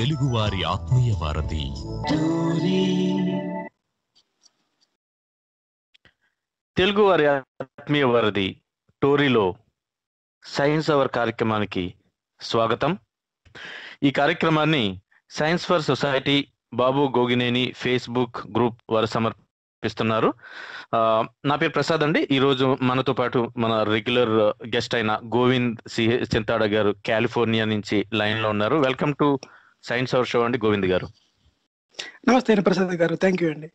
తెలుగువారి ఆత్మీయ వారధి. తెలుగువారి ఆత్మీయ వారధి టోరీలో సైన్స్ అవర్ కార్యక్రమానికి స్వాగతం. ఈ కార్యక్రమాన్ని Science for Society Babu Gogineni Facebook group వారు సమర్పిస్తున్నారు. నా పేరు ప్రసాద్ అండి. ఈరోజు మనతో పాటు మన రెగ్యులర్ గెస్ట్ అయిన గోవింద్ సి చింతాడ గారు కాలిఫోర్నియా నుంచి లైన్లో ఉన్నారు. Welcome to science our show అండి గోవింద్ గారు. నమస్తే ప్రసాద్ గారు థ్యాంక్ యూ అండి.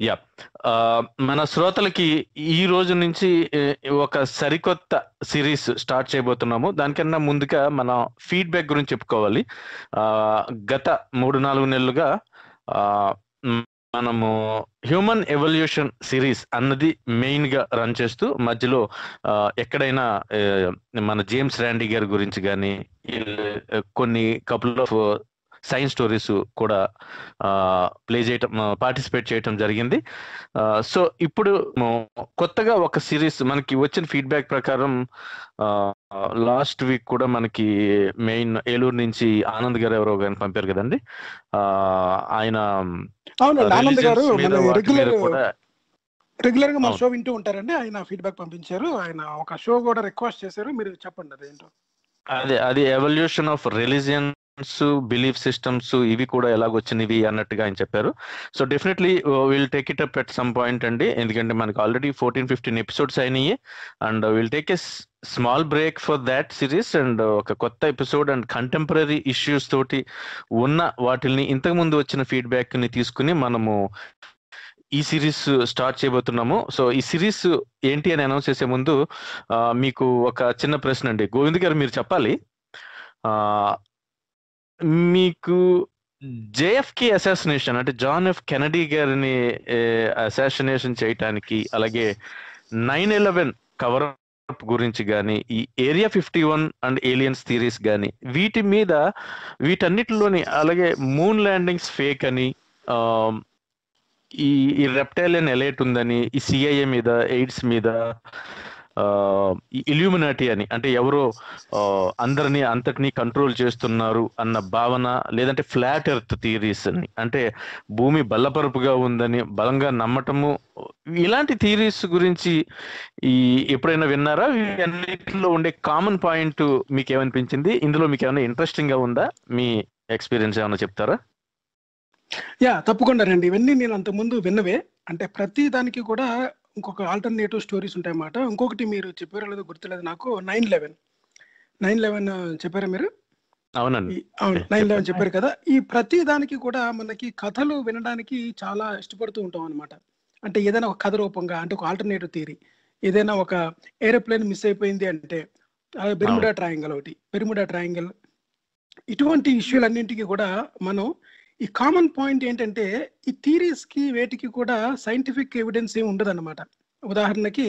యా మన శ్రోతలకి ఈ రోజు నుంచి ఒక సరికొత్త సిరీస్ స్టార్ట్ చేయబోతున్నాము. దానికన్నా ముందుగా మన ఫీడ్బ్యాక్ గురించి చెప్పుకోవాలి. గత మూడు నాలుగు నెలలుగా మనము హ్యూమన్ ఎవల్యూషన్ సిరీస్ అన్నది మెయిన్గా రన్ చేస్తూ మధ్యలో ఎక్కడైనా మన జేమ్స్ ర్యాండీ గారి గురించి కానీ కొన్ని కపుల్ ఆఫ్ సైన్స్ స్టోరీస్ కూడా ప్లే చేయటం పార్టిసిపేట్ చేయటం జరిగింది. సో ఇప్పుడు కొత్తగా ఒక సిరీస్ మనకి వచ్చిన ఫీడ్బ్యాక్ ప్రకారం లాస్ట్ వీక్ కూడా మనకి మెయిన్ ఏలూరు నుంచి ఆనంద్ గారు ఎవరో కానీ పంపారు కదండి. ఆయన అవునండి ఆనంద్ గారు మన రెగ్యులర్ రెగ్యులర్గా మా అవును. షో వింటూ ఉంటారండి. ఆయన ఫీడ్బ్యాక్ పంపించారు. ఆయన ఒక షో కూడా రిక్వెస్ట్ చేశారు. మీరు చెప్పండి అదేంటో. అదే అది evolution of religions belief systems ఇవి కూడా ఎలాగొచ్చినవి అన్నట్టుగా ఆయన చెప్పారు. So definitely will take it up at some point అండి. ఎందుకంటే మనకి ఆల్రెడీ ఫోర్టీన్ ఫిఫ్టీన్ ఎపిసోడ్స్ అయినాయి. And will take a small break for that series. And ఒక కొత్త ఎపిసోడ్ అండ్ కంటెంపరీ ఇష్యూస్ తోటి ఉన్న వాటిని ఇంతకు ముందు వచ్చిన ఫీడ్బ్యాక్ని తీసుకుని మనము ఈ సిరీస్ స్టార్ట్ చేయబోతున్నాము. సో ఈ సిరీస్ ఏంటి అని అనౌన్స్ చేసే ముందు మీకు ఒక చిన్న ప్రశ్న అండి. గోవింద్ గారు మీరు చెప్పాలి. మీకు జేఎఫ్కే అసాసినేషన్ అంటే జాన్ ఎఫ్ కెనడీ గారిని అసాసినేషన్ చేయటానికి అలాగే నైన్ ఎలెవెన్ కవర్ అప్ గురించి కానీ ఈ area fifty one and aliens theories కానీ వీటి మీద వీటన్నిటిలోని అలాగే మూన్ ల్యాండింగ్స్ ఫేక్ అని ఈ ఈ రెప్టైలియన్ ఎలైట్ ఉందని ఈ సిఐఏ మీద ఎయిడ్స్ మీద ఇల్యూమినాటి అని అంటే ఎవరో అందరినీ అంతటినీ కంట్రోల్ చేస్తున్నారు అన్న భావన లేదంటే ఫ్లాట్ ఎర్త్ థియరీస్ అని. అంటే భూమి బల్లపరుపుగా ఉందని బలంగా నమ్మటము ఇలాంటి థియరీస్ గురించి ఈ ఎప్పుడైనా విన్నారా? అన్నిటిలో ఉండే కామన్ పాయింట్ మీకు ఏమనిపించింది ఇందులో మీకు ఏమైనా ఇంట్రెస్టింగ్గా ఉందా? మీ ఎక్స్పీరియన్స్ ఏమైనా చెప్తారా? యా తప్పకుండా రండి. ఇవన్నీ నేను అంత ముందు విన్నవే. అంటే ప్రతి దానికి కూడా ఇంకొక ఆల్టర్నేటివ్ స్టోరీస్ ఉంటాయన్నమాట. ఇంకొకటి మీరు చెప్పారో లేదో గుర్తులేదు నాకు. నైన్ లెవెన్ నైన్ లెవెన్ చెప్పారా మీరు? అవునండి. అవును నైన్ లెవెన్ చెప్పారు కదా. ఈ ప్రతి దానికి కూడా మనకి కథలు వినడానికి చాలా ఇష్టపడుతూ ఉంటాం అనమాట అంటే ఏదైనా ఒక కథ రూపంగా అంటే ఒక ఆల్టర్నేటివ్ థియరీ ఏదైనా ఒక ఏరోప్లేన్ మిస్ అయిపోయింది అంటే బెర్ముడా ట్రయాంగిల్ ఒకటి. బెర్ముడా ట్రయాంగిల్ ఇటువంటి ఇష్యూలన్నింటికి కూడా మనం ఈ కామన్ పాయింట్ ఏంటంటే ఈ థీరీస్కి వేటికి కూడా సైంటిఫిక్ ఎవిడెన్స్ ఏమి ఉండదన్నమాట. ఉదాహరణకి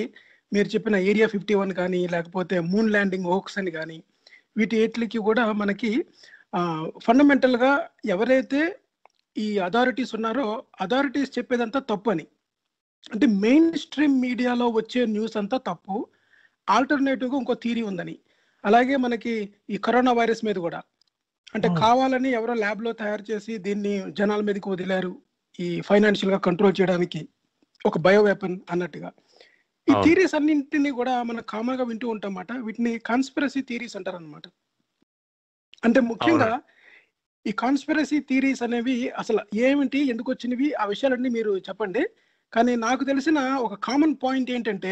మీరు చెప్పిన ఏరియా ఫిఫ్టీ వన్ కానీ లేకపోతే మూన్ ల్యాండింగ్ ఓక్స్ అని కానీ వీటి ఏట్లకి కూడా మనకి ఫండమెంటల్గా ఎవరైతే ఈ అథారిటీస్ ఉన్నారో అథారిటీస్ చెప్పేదంతా తప్పు అని. అంటే మెయిన్ స్ట్రీమ్ మీడియాలో వచ్చే న్యూస్ అంతా తప్పు. ఆల్టర్నేటివ్గా ఇంకో థీరీ ఉందని. అలాగే మనకి ఈ కరోనా వైరస్ మీద కూడా. అంటే. కావాలని ఎవరో ల్యాబ్లో తయారు చేసి దీన్ని జనాల మీదకి వదిలారు ఈ ఫైనాన్షియల్గా కంట్రోల్ చేయడానికి ఒక బయో వెపన్ అన్నట్టుగా. ఈ. థీరీస్ అన్నింటినీ కూడా మనం కామన్గా వింటూ ఉంటాం అన్నమాట. వీటిని కాన్స్పిరసీ థీరీస్ అంటారు అనమాట అంటే ముఖ్యంగా ఈ కాన్స్పిరసీ థీరీస్ అనేవి అసలు ఏమిటి ఎందుకు వచ్చినవి ఆ విషయాలన్నీ మీరు చెప్పండి. కానీ నాకు తెలిసిన ఒక కామన్ పాయింట్ ఏంటంటే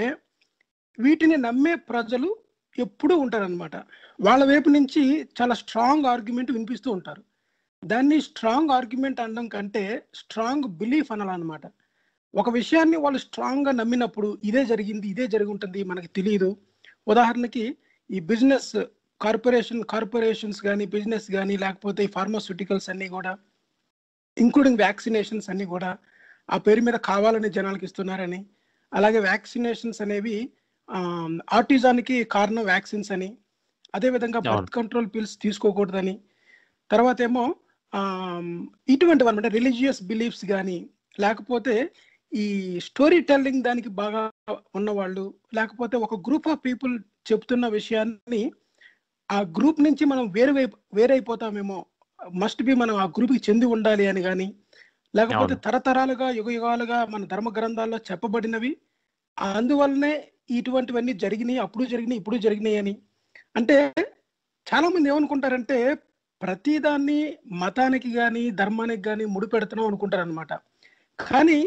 వీటిని నమ్మే ప్రజలు ఎప్పుడూ ఉంటారనమాట వాళ్ళ వైపు నుంచి చాలా స్ట్రాంగ్ ఆర్గ్యుమెంట్ వినిపిస్తూ ఉంటారు. దాన్ని స్ట్రాంగ్ ఆర్గ్యుమెంట్ అనడం కంటే స్ట్రాంగ్ బిలీఫ్ అనాలన్నమాట. ఒక విషయాన్ని వాళ్ళు స్ట్రాంగ్గా నమ్మినప్పుడు ఇదే జరిగింది ఇదే జరిగి ఉంటుంది మనకి తెలియదు ఉదాహరణకి ఈ బిజినెస్ కార్పొరేషన్ కార్పొరేషన్స్ కానీ బిజినెస్ కానీ లేకపోతే ఈ ఫార్మాస్యూటికల్స్ అన్నీ కూడా ఇంక్లూడింగ్ వ్యాక్సినేషన్స్ అన్నీ కూడా ఆ పేరు మీద కావాలని జనాలకు ఇస్తున్నారని అలాగే వ్యాక్సినేషన్స్ అనేవి ఆర్టిజానికి కారణం వ్యాక్సిన్స్ అని అదేవిధంగా. బర్త్ కంట్రోల్ పిల్స్ తీసుకోకూడదని తర్వాత ఏమో ఇటువంటివి అనమాట రిలీజియస్ బిలీఫ్స్ కానీ లేకపోతే ఈ స్టోరీ టెల్లింగ్ దానికి బాగా ఉన్నవాళ్ళు లేకపోతే ఒక గ్రూప్ ఆఫ్ పీపుల్ చెప్తున్న విషయాన్ని ఆ గ్రూప్ నుంచి మనం వేరు వేరైపోతామేమో మస్ట్ బి మనం ఆ గ్రూప్కి చెంది ఉండాలి అని కానీ లేకపోతే. తరతరాలుగా యుగ యుగాలుగా మన ధర్మ గ్రంథాల్లో చెప్పబడినవి అందువల్లనే ఇటువంటివన్నీ జరిగినాయి అప్పుడు జరిగినాయి ఇప్పుడు జరిగినాయి అని అంటే చాలామంది ఏమనుకుంటారంటే ప్రతిదాన్ని మతానికి కానీ ధర్మానికి కానీ ముడిపెడుతున్నాం అనుకుంటారనమాట కానీ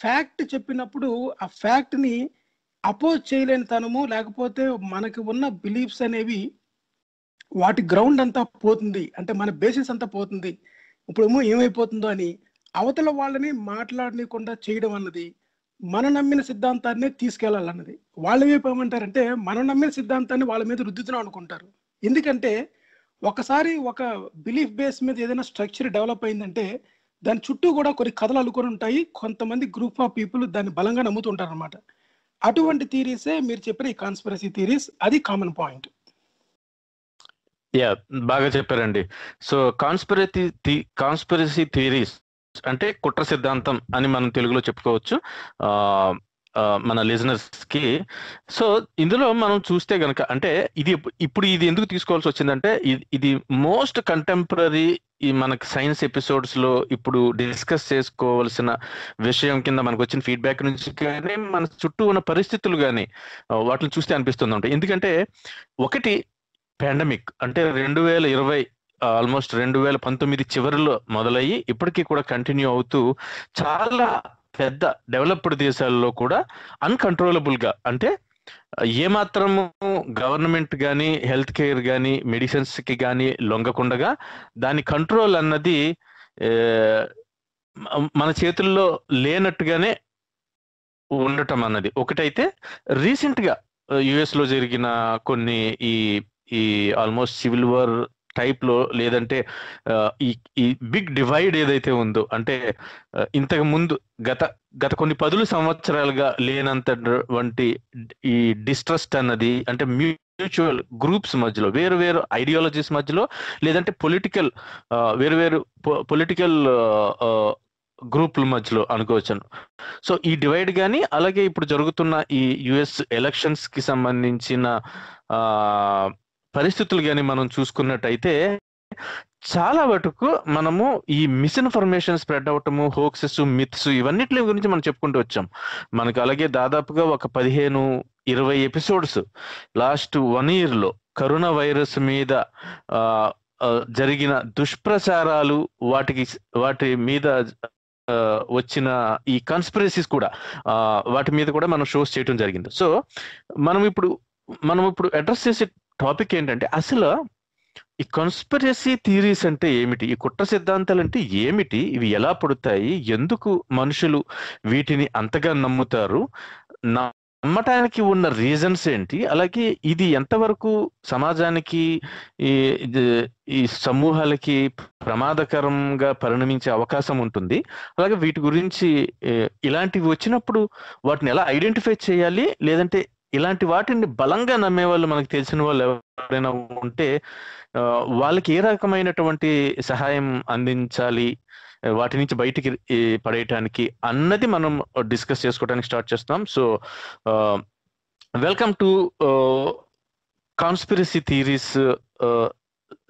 ఫ్యాక్ట్ చెప్పినప్పుడు ఆ ఫ్యాక్ట్ని అపోజ్ చేయలేని తనము లేకపోతే మనకి ఉన్న బిలీఫ్స్ అనేవి వాటి గ్రౌండ్ అంతా పోతుంది. అంటే మన బేసిస్ అంతా పోతుంది. ఇప్పుడేమో ఏమైపోతుందో అని అవతల వాళ్ళని మాట్లాడనీయకుండా చేయడం అన్నది మనం నమ్మిన సిద్ధాంతాన్ని తీసుకెళ్ళాలన్నది. వాళ్ళు ఏమంటారంటే మనం నమ్మిన సిద్ధాంతాన్ని వాళ్ళ మీద రుద్దుతున్నాం అనుకుంటారు. ఎందుకంటే ఒకసారి ఒక బిలీఫ్ బేస్ మీద ఏదైనా స్ట్రక్చర్ డెవలప్ అయిందంటే దాని చుట్టూ కూడా కొన్ని కథలు అల్లుకొని ఉంటాయి. కొంతమంది గ్రూప్ ఆఫ్ పీపుల్ దాన్ని బలంగా నమ్ముతుంటారు అనమాట అటువంటి థీరీసే మీరు చెప్పిన ఈ కాన్స్పిరసీ థీరీస్ అది కామన్ పాయింట్. యా బాగా చెప్పారండి. సో కాన్స్పిరసీ కాన్స్పిరసీ థియరీస్ అంటే కుట్ర సిద్ధాంతం అని మనం తెలుగులో చెప్పుకోవచ్చు ఆ, మన లిజనర్స్కి సో ఇందులో మనం చూస్తే గనక అంటే ఇది ఇప్పుడు ఇది ఎందుకు తీసుకోవాల్సి వచ్చిందంటే ఇది- ఇది మోస్ట్ కంటెంపరీ ఈ మనకి సైన్స్ ఎపిసోడ్స్లో ఇప్పుడు డిస్కస్ చేసుకోవాల్సిన విషయం కింద మనకు వచ్చిన ఫీడ్బ్యాక్ నుంచి కానీ మన చుట్టూ ఉన్న పరిస్థితులు కానీ వాటిని చూస్తే అనిపిస్తుంది అంటే ఎందుకంటే ఒకటి పాండమిక్ అంటే రెండు వేల ఇరవై ఆల్మోస్ట్ రెండు వేల పంతొమ్మిది చివరిలో మొదలయ్యి ఇప్పటికీ కూడా కంటిన్యూ అవుతూ చాలా పెద్ద డెవలప్డ్ దేశాల్లో కూడా అన్కంట్రోలబుల్గా అంటే ఏమాత్రము గవర్నమెంట్ కానీ హెల్త్ కేర్ కానీ మెడిసిన్స్కి కానీ లొంగకుండగా దాని కంట్రోల్ అన్నది మన చేతుల్లో లేనట్టుగానే ఉండటం అన్నది. ఒకటైతే రీసెంట్గా యుఎస్లో జరిగిన కొన్ని ఈ ఈ ఆల్మోస్ట్ సివిల్ వార్ టైప్లో లేదంటే ఈ ఈ బిగ్ డివైడ్ ఏదైతే ఉందో అంటే ఇంతకు ముందు గత గత కొన్ని పదుల సంవత్సరాలుగా లేనంత వంటి ఈ డిస్ట్రస్ట్ అన్నది అంటే మ్యూచువల్ గ్రూప్స్ మధ్యలో వేరు వేరు ఐడియాలజీస్ మధ్యలో లేదంటే పొలిటికల్ వేరు వేరు పొలిటికల్ గ్రూపుల మధ్యలో అనుకోవచ్చు సో ఈ డివైడ్ కానీ అలాగే ఇప్పుడు జరుగుతున్న ఈ యుఎస్ ఎలక్షన్స్కి సంబంధించిన పరిస్థితులు కానీ మనం చూసుకున్నట్టయితే చాలా వరకు మనము ఈ మిస్ఇన్ఫర్మేషన్ స్ప్రెడ్ అవటము హోక్సెస్ మిత్స్ ఇవన్నిటి గురించి మనం చెప్పుకుంటూ వచ్చాం. మనకు అలాగే దాదాపుగా ఒక పదిహేను ఇరవై ఎపిసోడ్స్ లాస్ట్ వన్ ఇయర్లో కరోనా వైరస్ మీద జరిగిన దుష్ప్రచారాలు వాటికి వాటి మీద వచ్చిన ఈ కన్స్పిరసీస్ కూడా వాటి మీద కూడా మనం షోస్ చేయడం జరిగింది. సో మనం ఇప్పుడు మనం ఇప్పుడు అడ్రస్ చేసే టాపిక్ ఏంటంటే అసలు ఈ కన్స్పిరసీ థియరీస్ అంటే ఏమిటి? ఈ కుట్ర సిద్ధాంతాలు అంటే ఏమిటి? ఇవి ఎలా పుడతాయి? ఎందుకు మనుషులు వీటిని అంతగా నమ్ముతారు? నమ్మటానికి ఉన్న రీజన్స్ ఏంటి? అలాగే ఇది ఎంతవరకు సమాజానికి ఈ ఈ సమూహాలకి ప్రమాదకరంగా పరిణమించే అవకాశం ఉంటుంది. అలాగే వీటి గురించి ఇలాంటివి వచ్చినప్పుడు వాటిని ఎలా ఐడెంటిఫై చేయాలి? లేదంటే ఇలాంటి వాటిని బలంగా నమ్మే వాళ్ళు మనకు తెలిసిన వాళ్ళు ఎవరైనా ఉంటే వాళ్ళకి ఏ రకమైనటువంటి సహాయం అందించాలి వాటి నుంచి బయటికి పడేయటానికి అన్నది మనం డిస్కస్ చేసుకోవడానికి స్టార్ట్ చేస్తున్నాం. So welcome to conspiracy theories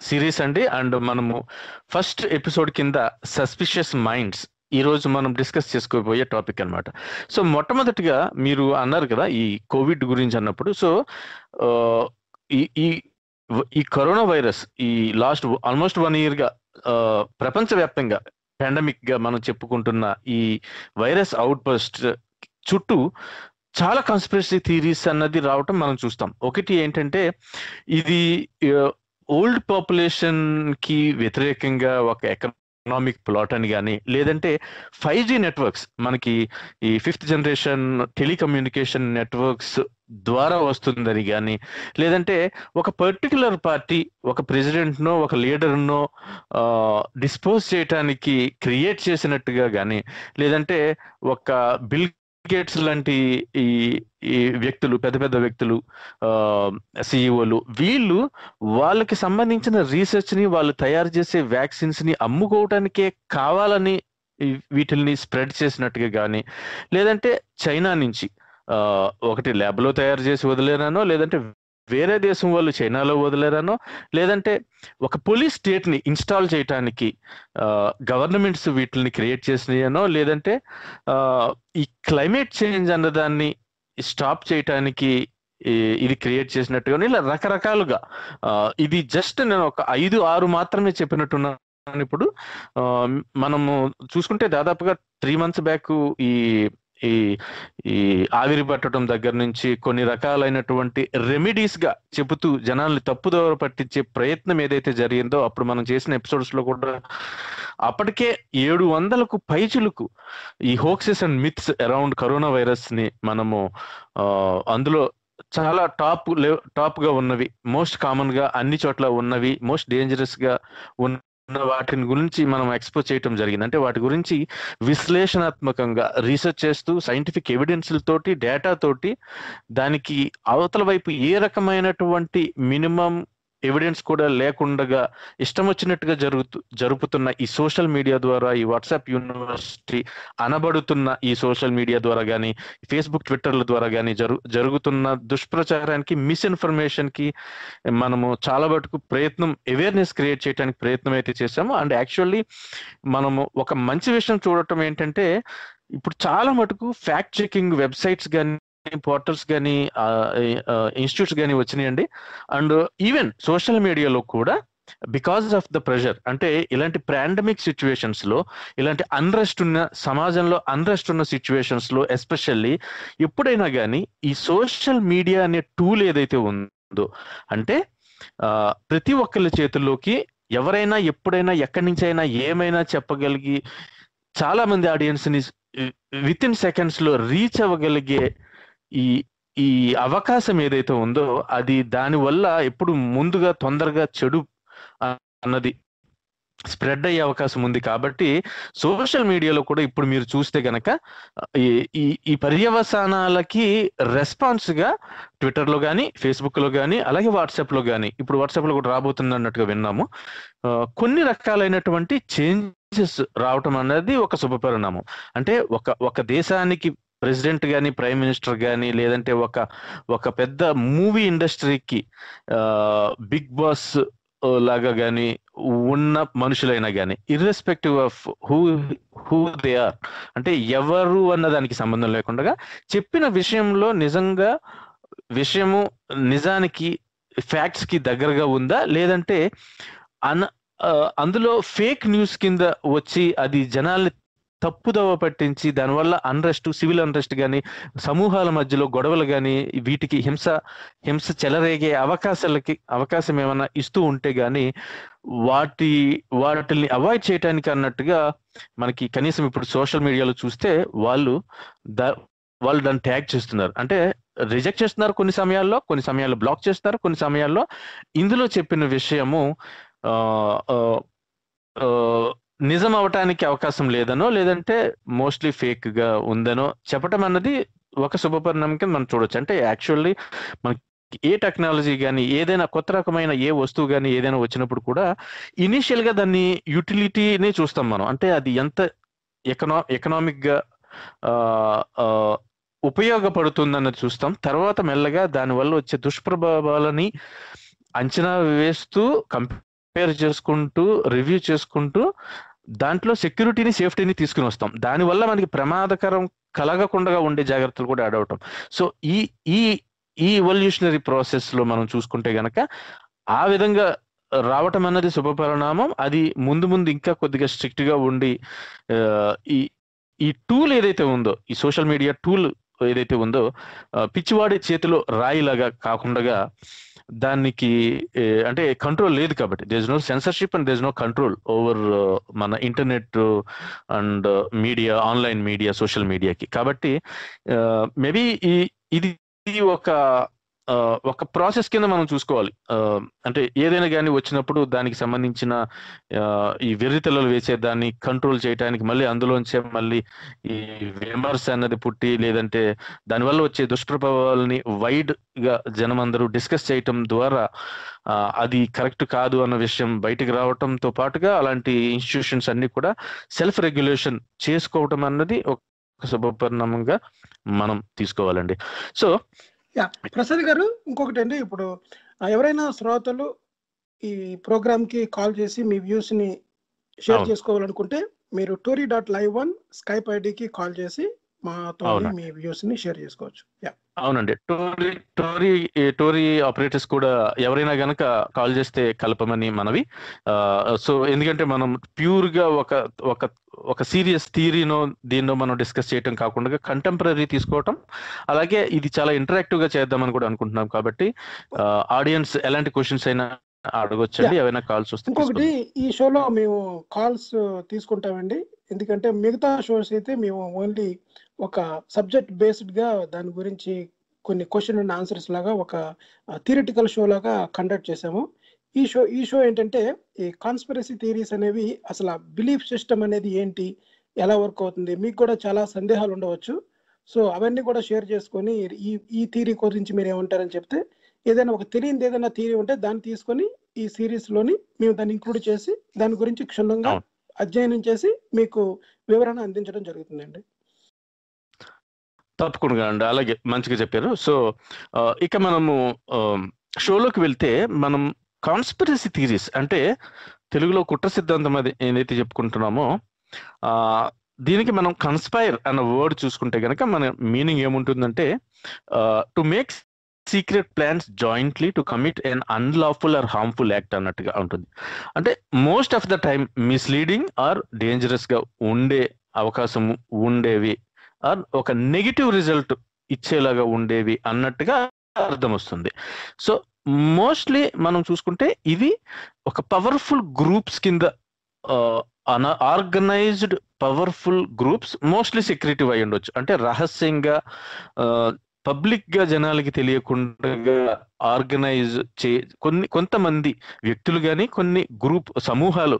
series అండి. అండ్ మనము ఫస్ట్ ఎపిసోడ్ కింద సస్పిషియస్ మైండ్స్ ఈరోజు మనం డిస్కస్ చేసుకోబోయే టాపిక్ అన్నమాట. సో మొట్టమొదటిగా మీరు అన్నారు కదా ఈ కోవిడ్ గురించి అన్నప్పుడు. సో ఈ ఈ ఈ కరోనా వైరస్ ఈ లాస్ట్ ఆల్మోస్ట్ వన్ ఇయర్గా ప్రపంచవ్యాప్తంగా పాండమిక్గా మనం చెప్పుకుంటున్న ఈ వైరస్ అవుట్ బస్ట్ చుట్టూ చాలా కాన్స్పిరసీ థీరీస్ అన్నది రావటం మనం చూస్తాం. ఒకటి ఏంటంటే ఇది ఓల్డ్ పాపులేషన్కి వ్యతిరేకంగా ఒక ఎకనామిక్ ప్లాట్ అని కానీ లేదంటే ఫైవ్ జీ నెట్వర్క్స్ మనకి ఈ ఫిఫ్త్ జనరేషన్ టెలికమ్యూనికేషన్ నెట్వర్క్స్ ద్వారా వస్తుందని కానీ లేదంటే ఒక పర్టికులర్ పార్టీ ఒక ప్రెసిడెంట్నో ఒక లీడర్నో డిస్పోజ్ చేయటానికి క్రియేట్ చేసినట్టుగా కానీ లేదంటే ఒక బిల్ గేట్స్ లాంటి ఈ ఈ వ్యక్తులు పెద్ద పెద్ద వ్యక్తులు సిఇఓలు వీళ్ళు వాళ్ళకి సంబంధించిన రీసెర్చ్ని వాళ్ళు తయారు చేసే వ్యాక్సిన్స్ని అమ్ముకోవటానికే కావాలని వీటిల్ని స్ప్రెడ్ చేసినట్టుగా కానీ లేదంటే చైనా నుంచి ఒకటి ల్యాబ్లో తయారు చేసి వదిలేనానో లేదంటే వేరే దేశం వాళ్ళు చైనాలో వదిలేరనో లేదంటే ఒక పోలీస్ స్టేట్ని ఇన్స్టాల్ చేయటానికి గవర్నమెంట్స్ వీటిని క్రియేట్ చేసినాయనో లేదంటే ఈ క్లైమేట్ చేంజ్ అన్నదాన్ని స్టాప్ చేయటానికి ఈ- ఇది క్రియేట్ చేసినట్టుగా ఇలా రకరకాలుగా ఇది జస్ట్ నేను ఒక ఐదు ఆరు మాత్రమే చెప్పినట్టున్నాను. ఇప్పుడు మనము చూసుకుంటే దాదాపుగా త్రీ మంత్స్ బ్యాక్ ఈ ఈ ఈ ఆవిరి పట్టడం దగ్గర నుంచి కొన్ని రకాలైనటువంటి రెమెడీస్గా చెబుతూ జనాల్ని తప్పుదోవ పట్టించే ప్రయత్నం ఏదైతే జరిగిందో అప్పుడు మనం చేసిన ఎపిసోడ్స్లో కూడా అప్పటికే ఏడు వందలకు పైచులకు ఈ hoaxes and myths around corona వైరస్ని మనము ఆ, అందులో చాలా టాప్ టాప్గా ఉన్నవి మోస్ట్ కామన్గా అన్ని చోట్ల ఉన్నవి మోస్ట్ డేంజరస్గా ఉన్న వాటిని గురించి మనం ఎక్స్పోజ్ చేయటం జరిగింది. అంటే వాటి గురించి విశ్లేషణాత్మకంగా రీసెర్చ్ చేస్తూ సైంటిఫిక్ ఎవిడెన్స్లతోటి డేటా తోటి దానికి అవతల వైపు ఏ రకమైనటువంటి మినిమం ఎవిడెన్స్ కూడా లేకుండా ఇష్టం వచ్చినట్టుగా జరుగుతూ జరుపుతున్న ఈ సోషల్ మీడియా ద్వారా ఈ వాట్సాప్ యూనివర్సిటీ అనబడుతున్న ఈ సోషల్ మీడియా ద్వారా కానీ ఫేస్బుక్ ట్విట్టర్ల ద్వారా కానీ జరు జరుగుతున్న దుష్ప్రచారానికి మిస్ఇన్ఫర్మేషన్కి మనము చాలా మటుకు ప్రయత్నం అవేర్నెస్ క్రియేట్ చేయడానికి ప్రయత్నం అయితే చేసాము అండ్ యాక్చువల్లీ మనము ఒక మంచి విషయం చూడటం ఏంటంటే ఇప్పుడు చాలా మటుకు ఫ్యాక్ట్ చెకింగ్ వెబ్సైట్స్ కానీ పోర్టల్స్ కానీ ఇన్స్టిట్యూట్స్ కానీ వచ్చినాయండి. అండ్ ఈవెన్ సోషల్ మీడియాలో కూడా బికాస్ ఆఫ్ ద ప్రెషర్ అంటే ఇలాంటి పాండమిక్ సిచ్యువేషన్స్లో ఇలాంటి అన్రెస్ట్ ఉన్న సమాజంలో అన్రెస్ట్ ఉన్న సిచ్యువేషన్స్లో ఎస్పెషల్లీ ఎప్పుడైనా కానీ ఈ సోషల్ మీడియా అనే టూల్ ఏదైతే ఉందో అంటే ప్రతి ఒక్కరి చేతుల్లోకి ఎవరైనా ఎప్పుడైనా ఎక్కడి నుంచి అయినా ఏమైనా చెప్పగలిగి చాలా మంది ఆడియన్స్ని విత్ ఇన్ సెకండ్స్లో రీచ్ అవ్వగలిగే ఈ ఈ అవకాశం ఏదైతే ఉందో అది దానివల్ల ఎప్పుడు ముందుగా తొందరగా చెడు అన్నది స్ప్రెడ్ అయ్యే అవకాశం ఉంది కాబట్టి సోషల్ మీడియాలో కూడా ఇప్పుడు మీరు చూస్తే గనక ఈ ఈ ఈ పర్యవసానాలకి రెస్పాన్స్గా ట్విట్టర్లో కానీ ఫేస్బుక్లో కానీ అలాగే వాట్సాప్లో కానీ ఇప్పుడు వాట్సాప్లో కూడా రాబోతుంది అన్నట్టుగా విన్నాము. కొన్ని రకాలైనటువంటి చేంజెస్ రావటం అనేది ఒక శుభ పరిణామం అంటే ఒక ఒక దేశానికి ప్రెసిడెంట్ కానీ ప్రైమ్ మినిస్టర్ కానీ లేదంటే ఒక ఒక పెద్ద మూవీ ఇండస్ట్రీకి బిగ్ బాస్ లాగా కానీ ఉన్న మనుషులైనా కానీ irrespective of who who they are అంటే ఎవరు అన్న దానికి సంబంధం లేకుండా చెప్పిన విషయంలో నిజంగా విషయము నిజానికి ఫ్యాక్ట్స్కి దగ్గరగా ఉందా? లేదంటే అన అందులో ఫేక్ న్యూస్ కింద వచ్చి అది జనాల్ని తప్పుదవ పట్టించి దానివల్ల అన్రెస్ట్ సివిల్ అన్రెస్ట్ కానీ సమూహాల మధ్యలో గొడవలు కానీ వీటికి హింస హింస చెలరేగే అవకాశాలకి అవకాశం ఏమైనా ఇస్తూ ఉంటే కానీ వాటి వాటిని అవాయిడ్ చేయడానికి అన్నట్టుగా మనకి కనీసం ఇప్పుడు సోషల్ మీడియాలో చూస్తే వాళ్ళు దా వాళ్ళు దాన్ని ట్యాగ్ చేస్తున్నారు. అంటే రిజెక్ట్ చేస్తున్నారు కొన్ని సమయాల్లో కొన్ని సమయాల్లో బ్లాక్ చేస్తున్నారు కొన్ని సమయాల్లో. ఇందులో చెప్పిన విషయము నిజం అవటానికి అవకాశం లేదనో లేదంటే మోస్ట్లీ ఫేక్గా ఉందనో చెప్పటం అన్నది ఒక శుభపరిణామం కింద మనం చూడొచ్చు. అంటే యాక్చువల్లీ మనకి ఏ టెక్నాలజీ కానీ ఏదైనా కొత్త రకమైన ఏ వస్తువు కానీ ఏదైనా వచ్చినప్పుడు కూడా ఇనీషియల్గా దాన్ని యూటిలిటీనే చూస్తాం మనం. అంటే అది ఎంత ఎకనా ఎకనామిక్గా ఉపయోగపడుతుందన్నది చూస్తాం. తర్వాత మెల్లగా దానివల్ల వచ్చే దుష్ప్రభావాలని అంచనా వేస్తూ కంపేర్ చేసుకుంటూ రివ్యూ చేసుకుంటూ దాంట్లో సెక్యూరిటీని సేఫ్టీని తీసుకుని వస్తాం. దానివల్ల మనకి ప్రమాదకరం కలగకుండా ఉండే జాగ్రత్తలు కూడా యాడ్ అవటం. సో ఈ ఈ ఈ ఇవల్యూషనరీ ప్రాసెస్లో మనం చూసుకుంటే గనక ఆ విధంగా రావటం అన్నది శుభ పరిణామం అది ముందు ముందు ఇంకా కొద్దిగా స్ట్రిక్ట్గా ఉండి ఈ ఈ టూల్ ఏదైతే ఉందో ఈ సోషల్ మీడియా టూల్ ఏదైతే ఉందో పిచ్చివాడి చేతిలో రాయిలాగా కాకుండా దానికి అంటే కంట్రోల్ లేదు కాబట్టి. There's no censorship and there's no control over మన internet and media online media social మీడియాకి కాబట్టి మేబీ ఈ ఇది ఒక ఒక ప్రాసెస్ కింద మనం చూసుకోవాలి. అంటే ఏదైనా కానీ వచ్చినప్పుడు దానికి సంబంధించిన ఈ వెర్రితెల్లలు వేసే దాన్ని కంట్రోల్ చేయడానికి మళ్ళీ అందులోంచే మళ్ళీ ఈ విమర్శ అన్నది పుట్టి లేదంటే దానివల్ల వచ్చే దుష్ప్రభావాలని వైడ్గా జనం అందరూ డిస్కస్ చేయటం ద్వారా అది కరెక్ట్ కాదు అన్న విషయం బయటికి రావటంతో పాటుగా అలాంటి ఇన్స్టిట్యూషన్స్ అన్ని కూడా సెల్ఫ్ రెగ్యులేషన్ చేసుకోవటం అన్నది ఒక శుభపరిణామంగా మనం తీసుకోవాలండి. సో యా ప్రసాద్ గారు ఇంకొకటి అండి ఇప్పుడు ఎవరైనా శ్రోతలు ఈ ప్రోగ్రామ్కి కాల్ చేసి మీ వ్యూస్ని షేర్. చేసుకోవాలనుకుంటే మీరు Tory dot live one Skype ఐడికి కాల్ చేసి మాతో. మీ వ్యూస్ని షేర్ చేసుకోవచ్చు యా అవునండి. టోరీ టోరీ టోరీ ఆపరేటర్స్ కూడా ఎవరైనా గనక కాల్ చేస్తే కలపమని మనవి. సో ఎందుకంటే మనం ప్యూర్గా ఒక ఒక ఒక సీరియస్ థియరీనో దీన్నో మనం డిస్కస్ చేయటం కాకుండా కంటెంపరీ తీసుకోవటం. అలాగే ఇది చాలా ఇంటరాక్టివ్గా చేద్దామని కూడా అనుకుంటున్నాం కాబట్టి ఆడియన్స్ ఎలాంటి క్వశ్చన్స్ అయినా అడగొచ్చండి. ఏవైనా కాల్స్ వస్తే ఇంకొకటి ఈ షోలో మేము కాల్స్ తీసుకుంటామండి. ఎందుకంటే మిగతా షోస్ అయితే మేము ఓన్లీ ఒక సబ్జెక్ట్ బేస్డ్గా దాని గురించి కొన్ని క్వశ్చన్ అండ్ ఆన్సర్స్ లాగా ఒక థియరిటికల్ షో లాగా కండక్ట్ చేసాము ఈ షో ఈ షో ఏంటంటే ఈ కాన్స్పిరసీ థియరీస్ అనేవి అసలు బిలీఫ్ సిస్టమ్ అనేది ఏంటి ఎలా వర్క్ అవుతుంది మీకు కూడా చాలా సందేహాలు ఉండవచ్చు. సో అవన్నీ కూడా షేర్ చేసుకొని ఈ ఈ థియరీ గురించి మీరు ఏమంటారని చెప్తే ఏదైనా ఒక తెలియనిది ఏదైనా థియరీ ఉంటే దాన్ని తీసుకొని ఈ సిరీస్లోని మేము దాన్ని ఇంక్లూడ్ చేసి దాని గురించి క్షుణ్ణంగా. అధ్యయనం చేసి మీకు వివరణ అందించడం జరుగుతుందండి. తప్పకుండా అండి అలాగే మంచిగా చెప్పారు. సో ఇక మనము షోలోకి వెళ్తే మనం కాన్స్పిరసీ థీరీస్ అంటే తెలుగులో కుట్ర సిద్ధాంతం అది ఏదైతే చెప్పుకుంటున్నామో దీనికి మనం కన్స్పైర్ అన్న వర్డ్ చూసుకుంటే కనుక మన మీనింగ్ ఏముంటుందంటే to make secret plans jointly to commit an unlawful or harmful act అన్నట్టుగా ఉంటుంది. అంటే most of the time misleading or డేంజరస్గా ఉండే అవకాశం ఉండేవి ఒక నెగిటివ్ రిజల్ట్ ఇచ్చేలాగా ఉండేవి అన్నట్టుగా అర్థం వస్తుంది. సో మోస్ట్లీ మనం చూసుకుంటే ఇవి ఒక పవర్ఫుల్ గ్రూప్స్ కింద organised powerful groups mostly secretive అయి ఉండొచ్చు. అంటే రహస్యంగా పబ్లిక్గా జనాలకి తెలియకుండా ఆర్గనైజ్ చే కొన్ని కొంతమంది వ్యక్తులు కానీ కొన్ని గ్రూప్ సమూహాలు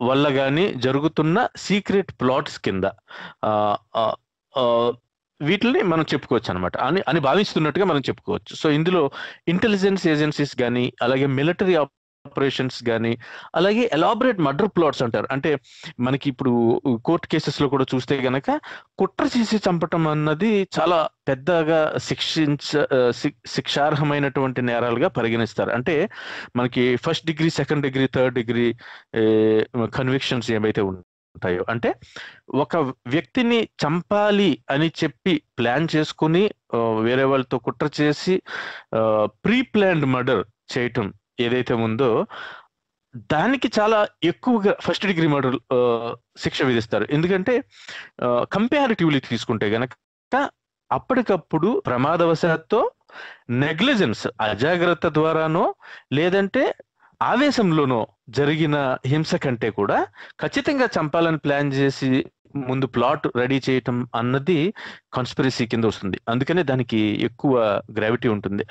వల్ల కానీ జరుగుతున్న సీక్రెట్ ప్లాట్స్ కింద వీటిని మనం చెప్పుకోవచ్చు అనమాట అని అని భావిస్తున్నట్టుగా మనం చెప్పుకోవచ్చు. సో ఇందులో ఇంటెలిజెన్స్ ఏజెన్సీస్ కానీ అలాగే మిలిటరీ ఆపరేషన్స్ కానీ అలాగే ఎలాబరేట్ మర్డర్ ప్లాట్స్ అంటారు. అంటే మనకి ఇప్పుడు కోర్టు కేసెస్లో కూడా చూస్తే గనక కుట్ర చేసి చంపటం అన్నది చాలా పెద్దగా శిక్షించ శిక్షార్హమైనటువంటి నేరాలుగా పరిగణిస్తారు. అంటే మనకి first degree second degree third degree convictions ఏవైతే ఉంటాయో అంటే ఒక వ్యక్తిని చంపాలి అని చెప్పి ప్లాన్ చేసుకుని వేరే వాళ్ళతో కుట్ర చేసి ప్రీ ప్లాన్డ్ మర్డర్ చేయటం ఏదైతే ఉందో దానికి చాలా ఎక్కువగా ఫస్ట్ డిగ్రీ మర్డర్ శిక్ష విధిస్తారు. ఎందుకంటే కంపారిటివ్లీ తీసుకుంటే గనక అప్పటికప్పుడు ప్రమాదవశాత్తు నెగ్లిజెన్స్ అజాగ్రత్త ద్వారానో లేదంటే ఆవేశంలోనో జరిగిన హింస కంటే కూడా ఖచ్చితంగా చంపాలని ప్లాన్ చేసి ముందు ప్లాట్ రెడీ చేయటం అన్నది కాన్స్పిరసీ కింద వస్తుంది. అందుకనే దానికి ఎక్కువ గ్రావిటీ ఉంటుంది.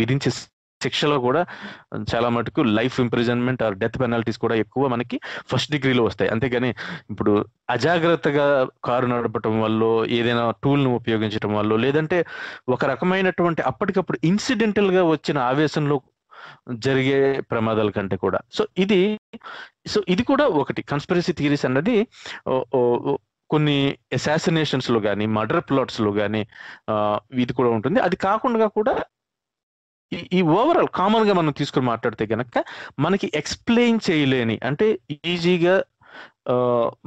విధించే శిక్షలో కూడా చాలా మటుకు life imprisonment or death penalties కూడా ఎక్కువ మనకి ఫస్ట్ డిగ్రీలో వస్తాయి. అంతేగాని ఇప్పుడు అజాగ్రత్తగా కారు నడపటం వల్ల ఏదైనా టూల్ను ఉపయోగించడం వల్ల లేదంటే ఒక రకమైనటువంటి అప్పటికప్పుడు ఇన్సిడెంటల్గా వచ్చిన ఆవేశంలో జరిగే ప్రమాదాల కంటే కూడా. సో ఇది సో ఇది కూడా ఒకటి. కన్స్పిరసీ థియరీస్ అన్నది కొన్ని అసాసినేషన్స్లో కానీ మర్డర్ ప్లాట్స్లో కానీ ఇది కూడా ఉంటుంది. అది కాకుండా కూడా ఈ- ఈ ఓవరాల్ కామన్గా మనం తీసుకుని మాట్లాడితే కనుక మనకి ఎక్స్ప్లెయిన్ చేయలేని అంటే ఈజీగా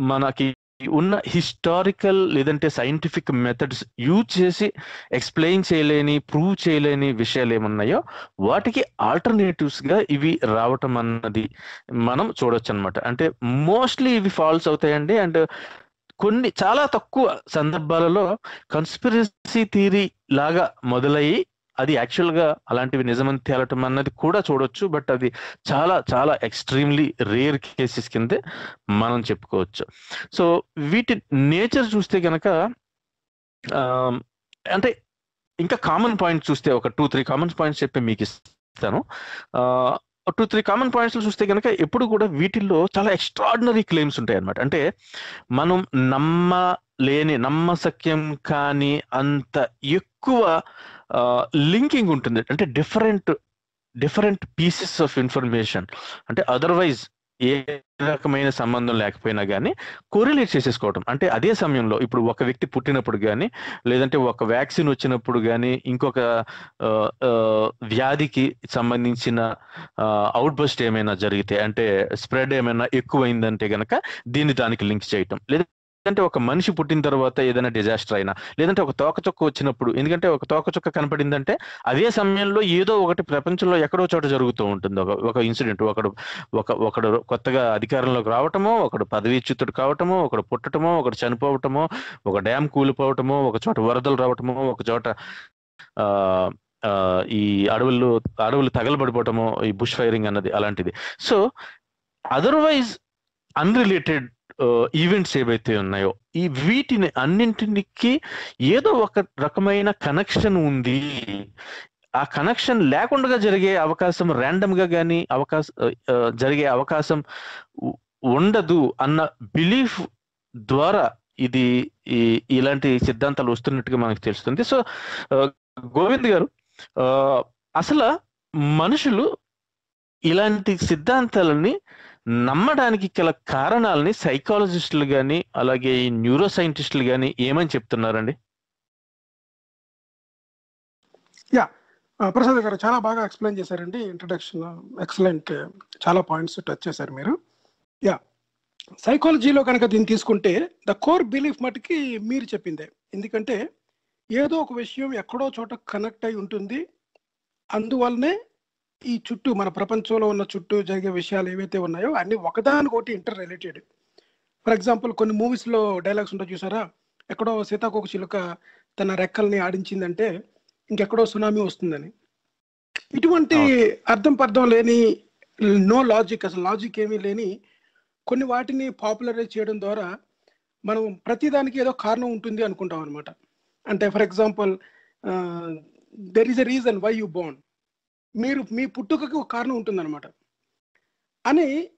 మనకి ఉన్న హిస్టారికల్ లేదంటే సైంటిఫిక్ మెథడ్స్ యూజ్ చేసి ఎక్స్ప్లెయిన్ చేయలేని ప్రూవ్ చేయలేని విషయాలు ఏమున్నాయో వాటికి ఆల్టర్నేటివ్స్గా ఇవి రావటం అన్నది మనం చూడొచ్చు అనమాట అంటే మోస్ట్లీ ఇవి ఫాల్స్ అవుతాయండి అండ్ కొన్ని చాలా తక్కువ సందర్భాలలో కన్స్పిరసీ థియరీ లాగా మొదలయ్యి అది యాక్చువల్గా అలాంటివి నిజమని తేలటం అన్నది కూడా చూడొచ్చు బట్ అది చాలా చాలా ఎక్స్ట్రీమ్లీ రేర్ కేసెస్ కిందే మనం చెప్పుకోవచ్చు. సో వీటి నేచర్ చూస్తే కనుక అంటే ఇంకా కామన్ పాయింట్ చూస్తే ఒక టూ త్రీ కామన్ పాయింట్స్ చెప్పి మీకు ఇస్తాను. టూ త్రీ కామన్ పాయింట్స్ చూస్తే కనుక ఎప్పుడు కూడా వీటిల్లో చాలా ఎక్స్ట్రాడినరీ క్లెయిమ్స్ ఉంటాయి అనమాట అంటే మనం నమ్మలేని నమ్మసక్యం కాని అంత ఎక్కువ లింకింగ్ ఉంటుంది. అంటే different different pieces of information అంటే అదర్వైజ్ ఏ రకమైన సంబంధం లేకపోయినా కానీ కొరిలేట్ చేసేసుకోవడం అంటే అదే సమయంలో ఇప్పుడు ఒక వ్యక్తి పుట్టినప్పుడు కానీ లేదంటే ఒక వ్యాక్సిన్ వచ్చినప్పుడు కానీ ఇంకొక వ్యాధికి సంబంధించిన అవుట్ బస్ట్ ఏమైనా జరిగితే అంటే స్ప్రెడ్ ఏమైనా ఎక్కువైందంటే కనుక దీన్ని దానికి లింక్ చేయటం. లేదంటే ఒక మనిషి పుట్టిన తర్వాత ఏదైనా డిజాస్టర్ అయినా లేదంటే ఒక తోకచుక్క వచ్చినప్పుడు ఎందుకంటే ఒక తోకచుక్క కనపడిందంటే అదే సమయంలో ఏదో ఒకటి ప్రపంచంలో ఎక్కడో చోట జరుగుతూ ఉంటుంది. ఒక ఒక ఇన్సిడెంట్ ఒకడు ఒక ఒకడు కొత్తగా అధికారంలోకి రావటమో ఒకడు పదవీచ్యుతుడు కావటమో ఒకడు పుట్టటమో ఒకడు చనిపోవటమో ఒక డ్యామ్ కూలిపోవటమో ఒక చోట వరదలు రావటమో ఒక చోట ఈ అడవులు అడవులు తగలబడిపోవటమో ఈ బుష్ ఫైరింగ్ అన్నది అలాంటిది. సో అదర్వైజ్ అన్రిలేటెడ్ ఈవెంట్స్ ఏవైతే ఉన్నాయో ఈ వీటిని అన్నింటికి ఏదో ఒక రకమైన కనెక్షన్ ఉంది. ఆ కనెక్షన్ లేకుండా జరిగే అవకాశం ర్యాండమ్గా కానీ అవకాశం జరిగే అవకాశం ఉండదు అన్న బిలీఫ్ ద్వారా ఇది ఈ ఇలాంటి సిద్ధాంతాలు వస్తున్నట్టుగా మనకు తెలుస్తుంది. సో గోవింద్ గారు అసలు మనుషులు ఇలాంటి సిద్ధాంతాలని నమ్మడానికి గల కారణాలని సైకాలజిస్టులు కానీ అలాగే ఈ న్యూరో సైంటిస్టులు కానీ ఏమని చెప్తున్నారండి? యా ప్రసాద్ గారు చాలా బాగా ఎక్స్ప్లెయిన్ చేశారండి ఇంట్రడక్షన్ ఎక్సలెంట్ చాలా పాయింట్స్ టచ్ చేశారు మీరు. యా సైకాలజీలో కనుక దీన్ని తీసుకుంటే ద కోర్ బిలీఫ్ మటుకి మీరు చెప్పిందే. ఎందుకంటే ఏదో ఒక విషయం ఎక్కడో చోట కనెక్ట్ అయి ఉంటుంది. అందువల్లనే ఈ చుట్టూ మన ప్రపంచంలో ఉన్న చుట్టూ జరిగే విషయాలు ఏవైతే ఉన్నాయో అన్ని ఒకదానికొకటి ఇంటర్ రిలేటెడ్ ఫర్ ఎగ్జాంపుల్ కొన్ని మూవీస్లో డైలాగ్స్ ఉంటాయి చూసారా? ఎక్కడో సీతాకోక చిలుక తన రెక్కల్ని ఆడించిందంటే ఇంకెక్కడో సునామీ వస్తుందని. ఇటువంటి అర్థం పర్థం లేని నో లాజిక్ అసలు లాజిక్ ఏమీ లేని కొన్ని వాటిని పాపులరైజ్ చేయడం ద్వారా మనం ప్రతిదానికి ఏదో కారణం ఉంటుంది అనుకుంటాం అనమాట అంటే for example there is a reason why you born మీరు మీ పుట్టుకకి ఒక కారణం ఉంటుందన్నమాట. అని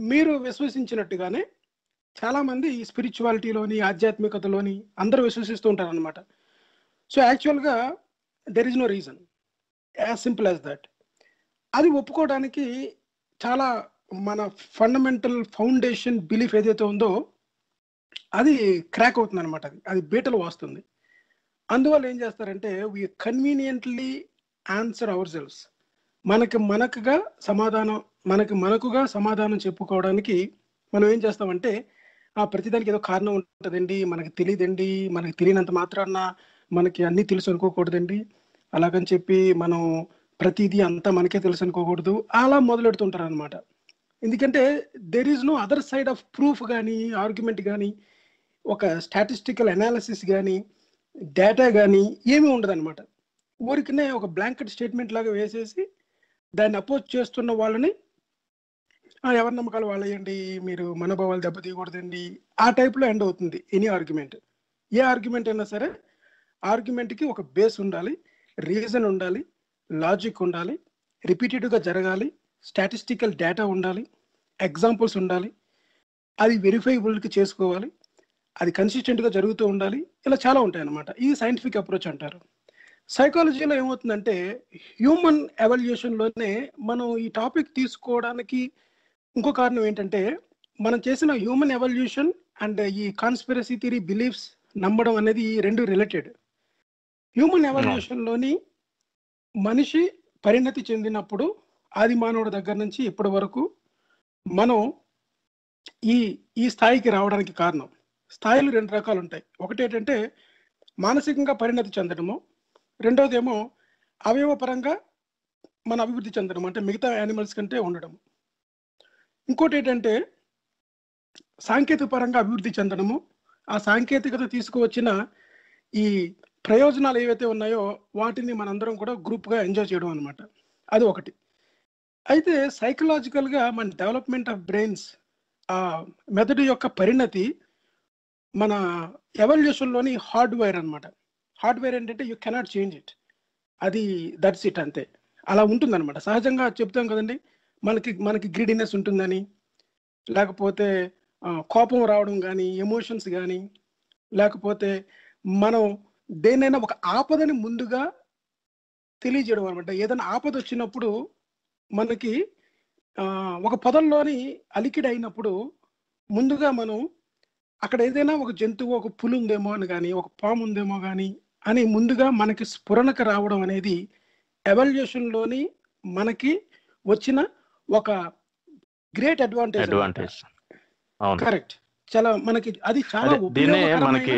మీరు విశ్వసించినట్టుగానే చాలామంది ఈ స్పిరిచువాలిటీలోని ఆధ్యాత్మికతలోని అందరూ విశ్వసిస్తూ ఉంటారనమాట సో యాక్చువల్గా there is no reason as simple as that అది ఒప్పుకోవడానికి చాలా మన ఫండమెంటల్ ఫౌండేషన్ బిలీఫ్ ఏదైతే ఉందో అది క్రాక్ అవుతుంది అనమాట అది అది బీటలు వస్తుంది. అందువల్ల ఏం చేస్తారంటే we conveniently answer our selves మనకి మనకుగా సమాధానం మనకి మనకుగా సమాధానం చెప్పుకోవడానికి మనం ఏం చేస్తామంటే ఆ ప్రతిదానికి ఏదో కారణం ఉంటుందండి మనకి తెలియదండి మనకి తెలియనంత మాత్రాన మనకి అన్నీ తెలుసు అనుకోకూడదండి. అలాగని చెప్పి మనం ప్రతిదీ అంతా మనకే తెలుసు అనుకోకూడదు. అలా మొదలెడుతుంటారు అనమాట ఎందుకంటే there is no other side of proof కానీ ఆర్గ్యుమెంట్ కానీ ఒక స్టాటిస్టికల్ అనాలిసిస్ కానీ డేటా కానీ ఏమీ ఉండదు అనమాట ఊరికినే ఒక బ్లాంకెట్ స్టేట్మెంట్ లాగా వేసేసి దాన్ని అపోజ్ చేస్తున్న వాళ్ళని ఎవరి నమ్మకాలు వాళ్ళేయండి మీరు మనోభావాలు దెబ్బతీయకూడదండి. ఆ టైప్లో ఎండ్ అవుతుంది ఎనీ ఆర్గ్యుమెంట్ ఏ ఆర్గ్యుమెంట్ అయినా సరే ఆర్గ్యుమెంట్కి ఒక బేస్ ఉండాలి రీజన్ ఉండాలి లాజిక్ ఉండాలి రిపీటెడ్గా జరగాలి స్టాటిస్టికల్ డేటా ఉండాలి ఎగ్జాంపుల్స్ ఉండాలి అది వెరిఫైబుల్కి చేసుకోవాలి అది కన్సిస్టెంట్గా జరుగుతూ ఉండాలి ఇలా చాలా ఉంటాయన్నమాట. ఇది సైంటిఫిక్ అప్రోచ్ అంటారు. సైకాలజీలో ఏమవుతుందంటే హ్యూమన్ ఎవల్యూషన్లోనే మనం ఈ టాపిక్ తీసుకోవడానికి ఇంకో కారణం ఏంటంటే మనం చేసిన హ్యూమన్ ఎవల్యూషన్ అండ్ ఈ కాన్స్పిరసీ థియరీ బిలీఫ్స్ నమ్మడం అనేది ఈ రెండు రిలేటెడ్ హ్యూమన్ ఎవల్యూషన్లోని మనిషి పరిణతి చెందినప్పుడు ఆది మానవుడి దగ్గర నుంచి ఇప్పటి వరకు మనం ఈ ఈ స్థాయికి రావడానికి కారణం. స్థాయిలు రెండు రకాలు ఉంటాయి ఒకటి ఏంటంటే మానసికంగా పరిణతి చెందడము రెండోది ఏమో అవయవపరంగా మన అభివృద్ధి చెందడం అంటే మిగతా యానిమల్స్ కంటే ఉండడం. ఇంకోటి ఏంటంటే సాంకేతిక పరంగా అభివృద్ధి చెందడము ఆ సాంకేతికత తీసుకువచ్చిన ఈ ప్రయోజనాలు ఏవైతే ఉన్నాయో వాటిని మనందరం కూడా గ్రూప్గా ఎంజాయ్ చేయడం అనమాట అది ఒకటి. అయితే సైకలాజికల్గా మన డెవలప్మెంట్ ఆఫ్ బ్రెయిన్స్ ఆ మెదడు యొక్క పరిణతి మన ఎవల్యూషన్లోని హార్డ్వేర్ అనమాట హార్డ్వేర్ ఏంటంటే యూ కెనాట్ చేంజ్ ఇట్ అది దట్స్ ఇట్ అంతే. అలా ఉంటుందన్నమాట. సహజంగా చెప్తాం కదండి మనకి మనకి గ్రీడినెస్ ఉంటుందని లేకపోతే కోపం రావడం కానీ ఎమోషన్స్ కానీ లేకపోతే మనం దేనైనా ఒక ఆపదని ముందుగా తెలియజేయడం అనమాట ఏదైనా ఆపద వచ్చినప్పుడు మనకి ఒక పొదల్లోని అలికిడి అయినప్పుడు ముందుగా మనం అక్కడ ఏదైనా ఒక జంతువు ఒక పులు ఉందేమో అని కానీ ఒక పాము ఉందేమో కానీ అని ముందుగా మనకి స్ఫురణకు రావడం అనేది ఎవల్యూషన్లోని మనకి వచ్చిన ఒక గ్రేట్ అడ్వాంటేజ్ అడ్వాంటేజ్ కరెక్ట్ చాలా మనకి అది చాలా మనకి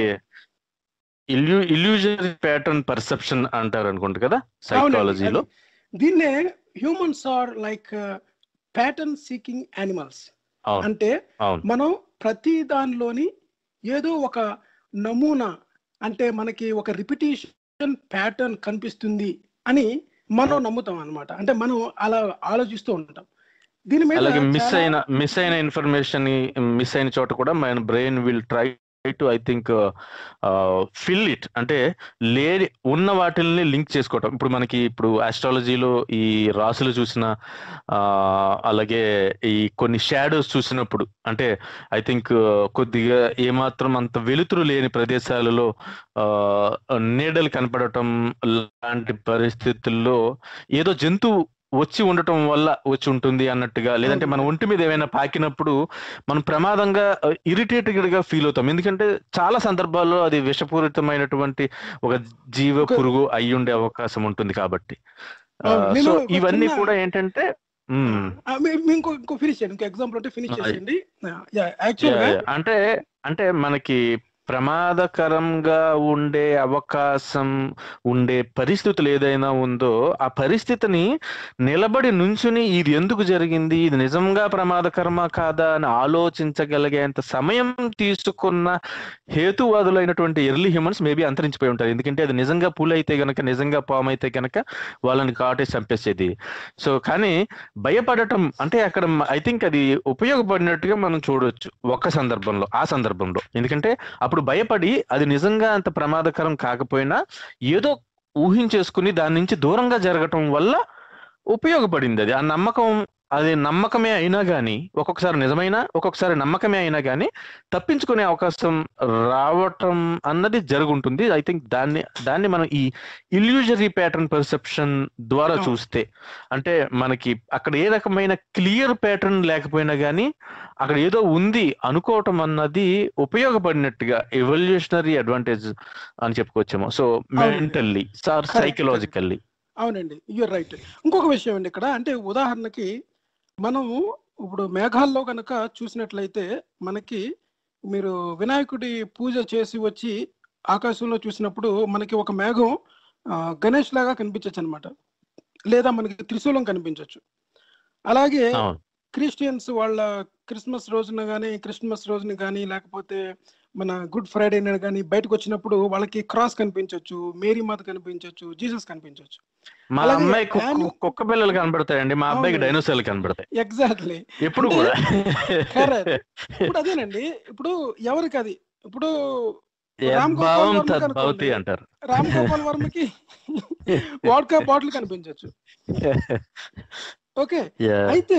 ఇల్యూ ఇల్యూజరీ ప్యాటర్న్ పర్సెప్షన్ అంటారు అనుకుంటా కదా సైకాలజీలో. దీన్నే humans are like pattern seeking animals అంటే మనం ప్రతి దానిలోని ఏదో ఒక నమూనా అంటే మనకి ఒక రిపిటేషన్ ప్యాటర్న్ కనిపిస్తుంది అని మనం నమ్ముతాం అన్నమాట. అంటే మనం అలా ఆలోచిస్తూ ఉంటాం. దీని మీద మిస్ అయిన మిస్ అయిన ఇన్ఫర్మేషన్ మిస్ అయిన చోట కూడా మన brain will try to I think fill it. అంటే లేని ఉన్న వాటిల్ని లింక్ చేసుకోవటం. ఇప్పుడు మనకి ఇప్పుడు ఆస్ట్రాలజీలో ఈ రాసులు చూసిన అలాగే ఈ కొన్ని షాడోస్ చూసినప్పుడు అంటే ఐ థింక్ కొద్దిగా ఏమాత్రం అంత వెలుతురు లేని ప్రదేశాలలో నీడలు కనపడటం లాంటి పరిస్థితుల్లో ఏదో జంతువు వచ్చి ఉండటం వల్ల వచ్చి ఉంటుంది అన్నట్టుగా లేదంటే మన ఒంటి మీద ఏమైనా పాకినప్పుడు మనం ప్రమాదంగా ఇరిటేటెడ్గా ఫీల్ అవుతాం. ఎందుకంటే చాలా సందర్భాల్లో అది విషపూరితమైనటువంటి ఒక జీవ పురుగు అయి ఉండే అవకాశం ఉంటుంది కాబట్టి. సో ఇవన్నీ కూడా ఏంటంటే ఇంకో ఇంకో ఫినిష్ చేయండి. ఇంకో ఎగ్జాంపుల్ అంటే ఫినిష్ యా. అంటే అంటే మనకి ప్రమాదకరంగా ఉండే అవకాశం ఉండే పరిస్థితులు ఏదైనా ఉందో ఆ పరిస్థితిని నిలబడి నుంచుని ఇది ఎందుకు జరిగింది? ఇది నిజంగా ప్రమాదకరమా కాదా అని ఆలోచించగలిగేంత సమయం తీసుకున్న హేతువాదులైనటువంటి ఎర్లీ హ్యూమన్స్ మేబీ అంతరించిపోయి ఉంటారు. ఎందుకంటే అది నిజంగా పులి అయితే గనక నిజంగా పాము అయితే గనక వాళ్ళని కాటేసి చంపేసేది. సో కానీ భయపడటం అంటే అక్కడ ఐ థింక్ అది ఉపయోగపడినట్టుగా మనం చూడొచ్చు ఒక్క సందర్భంలో ఆ సందర్భంలో. ఎందుకంటే అప్పుడు భయపడి అది నిజంగా అంత ప్రమాదకరం కాకపోయినా ఏదో ఊహించేసుకుని దాని నుంచి దూరంగా జరగటం వల్ల ఉపయోగపడింది అది. ఆ నమ్మకం అది నమ్మకమే అయినా కానీ ఒక్కొక్కసారి నిజమైన ఒక్కొక్కసారి నమ్మకమే అయినా కానీ తప్పించుకునే అవకాశం రావటం అన్నది జరుగుంటుంది. ఐ థింక్ దాన్ని దాన్ని మనం ఈ ఇల్యూజరీ ప్యాటర్న్ పర్సెప్షన్ ద్వారా. చూస్తే అంటే మనకి అక్కడ ఏ రకమైన క్లియర్ ప్యాటర్న్ లేకపోయినా కానీ అక్కడ ఏదో ఉంది అనుకోవటం అన్నది ఉపయోగపడినట్టుగా ఎవల్యూషనరీ అడ్వాంటేజ్ అని చెప్పుకోవచ్చేమో. సో మెంటల్లీ సార్ సైకలాజికల్లీ అవునండి. యూర్ రైట్ ఇంకొక విషయం అండి ఇక్కడ. అంటే ఉదాహరణకి మనము ఇప్పుడు మేఘాల్లో కనుక చూసినట్లయితే మనకి మీరు వినాయకుడి పూజ చేసి వచ్చి ఆకాశంలో చూసినప్పుడు మనకి ఒక మేఘం గణేష్ లాగా కనిపించచ్చు అనమాట లేదా మనకి త్రిశూలం కనిపించవచ్చు అలాగే క్రిస్టియన్స్ వాళ్ళ క్రిస్మస్ రోజున కానీ క్రిస్మస్ రోజున కానీ లేకపోతే మన గుడ్ ఫ్రైడే నాడు కానీ బయటకు వచ్చినప్పుడు వాళ్ళకి క్రాస్ కనిపించవచ్చు మేరీ మాత కనిపించవచ్చు జీసస్ కనిపించవచ్చు మా అమ్మాయి కుక్క పిల్లలు కనబడతాయండి మా అబ్బాయికి. డైనోసార్లు కనబడతాయి ఎగ్జాక్ట్లీ ఎప్పుడు కూడా. ఇప్పుడు అదేనండి ఇప్పుడు ఎవరికి అది ఇప్పుడు రామ్ గోపాల్. అంటారు రామ్ గోపాల్ వర్మకి వాడ్కా బాటిల్ కనిపించవచ్చు ఓకే. అయితే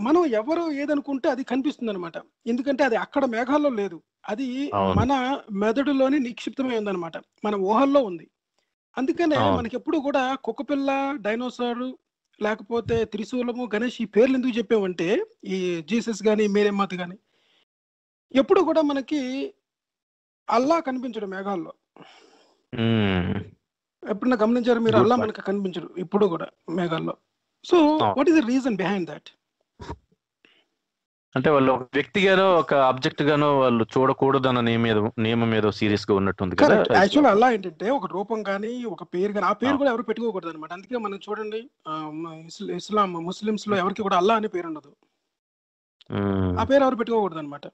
మనం ఎవరు ఏదనుకుంటే అది కనిపిస్తుంది అనమాట ఎందుకంటే అది అక్కడ మేఘాల్లో లేదు అది. మన మెదడులోని నిక్షిప్తమై ఉందన్నమాట మన ఊహల్లో ఉంది అందుకనే. మనకి ఎప్పుడు కూడా కుక్కపిల్ల డైనోసార్ లేకపోతే త్రిశూలము గణేష్ ఈ పేర్లు ఎందుకు చెప్పామంటే ఈ జీసస్ గాని మేరేమాత గాని ఎప్పుడు కూడా మనకి అల్లా కనిపించడు మేఘాల్లో. ఎప్పుడన్నా గమనించారు మీరు అల్లా. మనకు కనిపించడు ఇప్పుడు కూడా మేఘాల్లో so. What is the reason behind that అంటే వాళ్ళు ఒక వ్యక్తిగానో ఒక ఆబ్జెక్ట్ గానో వాళ్ళు చూడకూడదన్న నియమం మీద నియమం మీద సీరియస్గా ఉన్నట్టుంది కదా యాక్చువల్ అలా ఏంటంటే ఒక రూపం కానీ ఒక పేరు కానీ ఆ పేరు. కూడా ఎవరు పెట్టుకోకూడదు అనమాట అందుకే మనం చూడండి ఇస్లా- ముస్లిమ్స్లో ఎవరికి కూడా అల్లా అనే పేరు ఉండదు. ఆ పేరు ఎవరు పెట్టుకోకూడదు అనమాట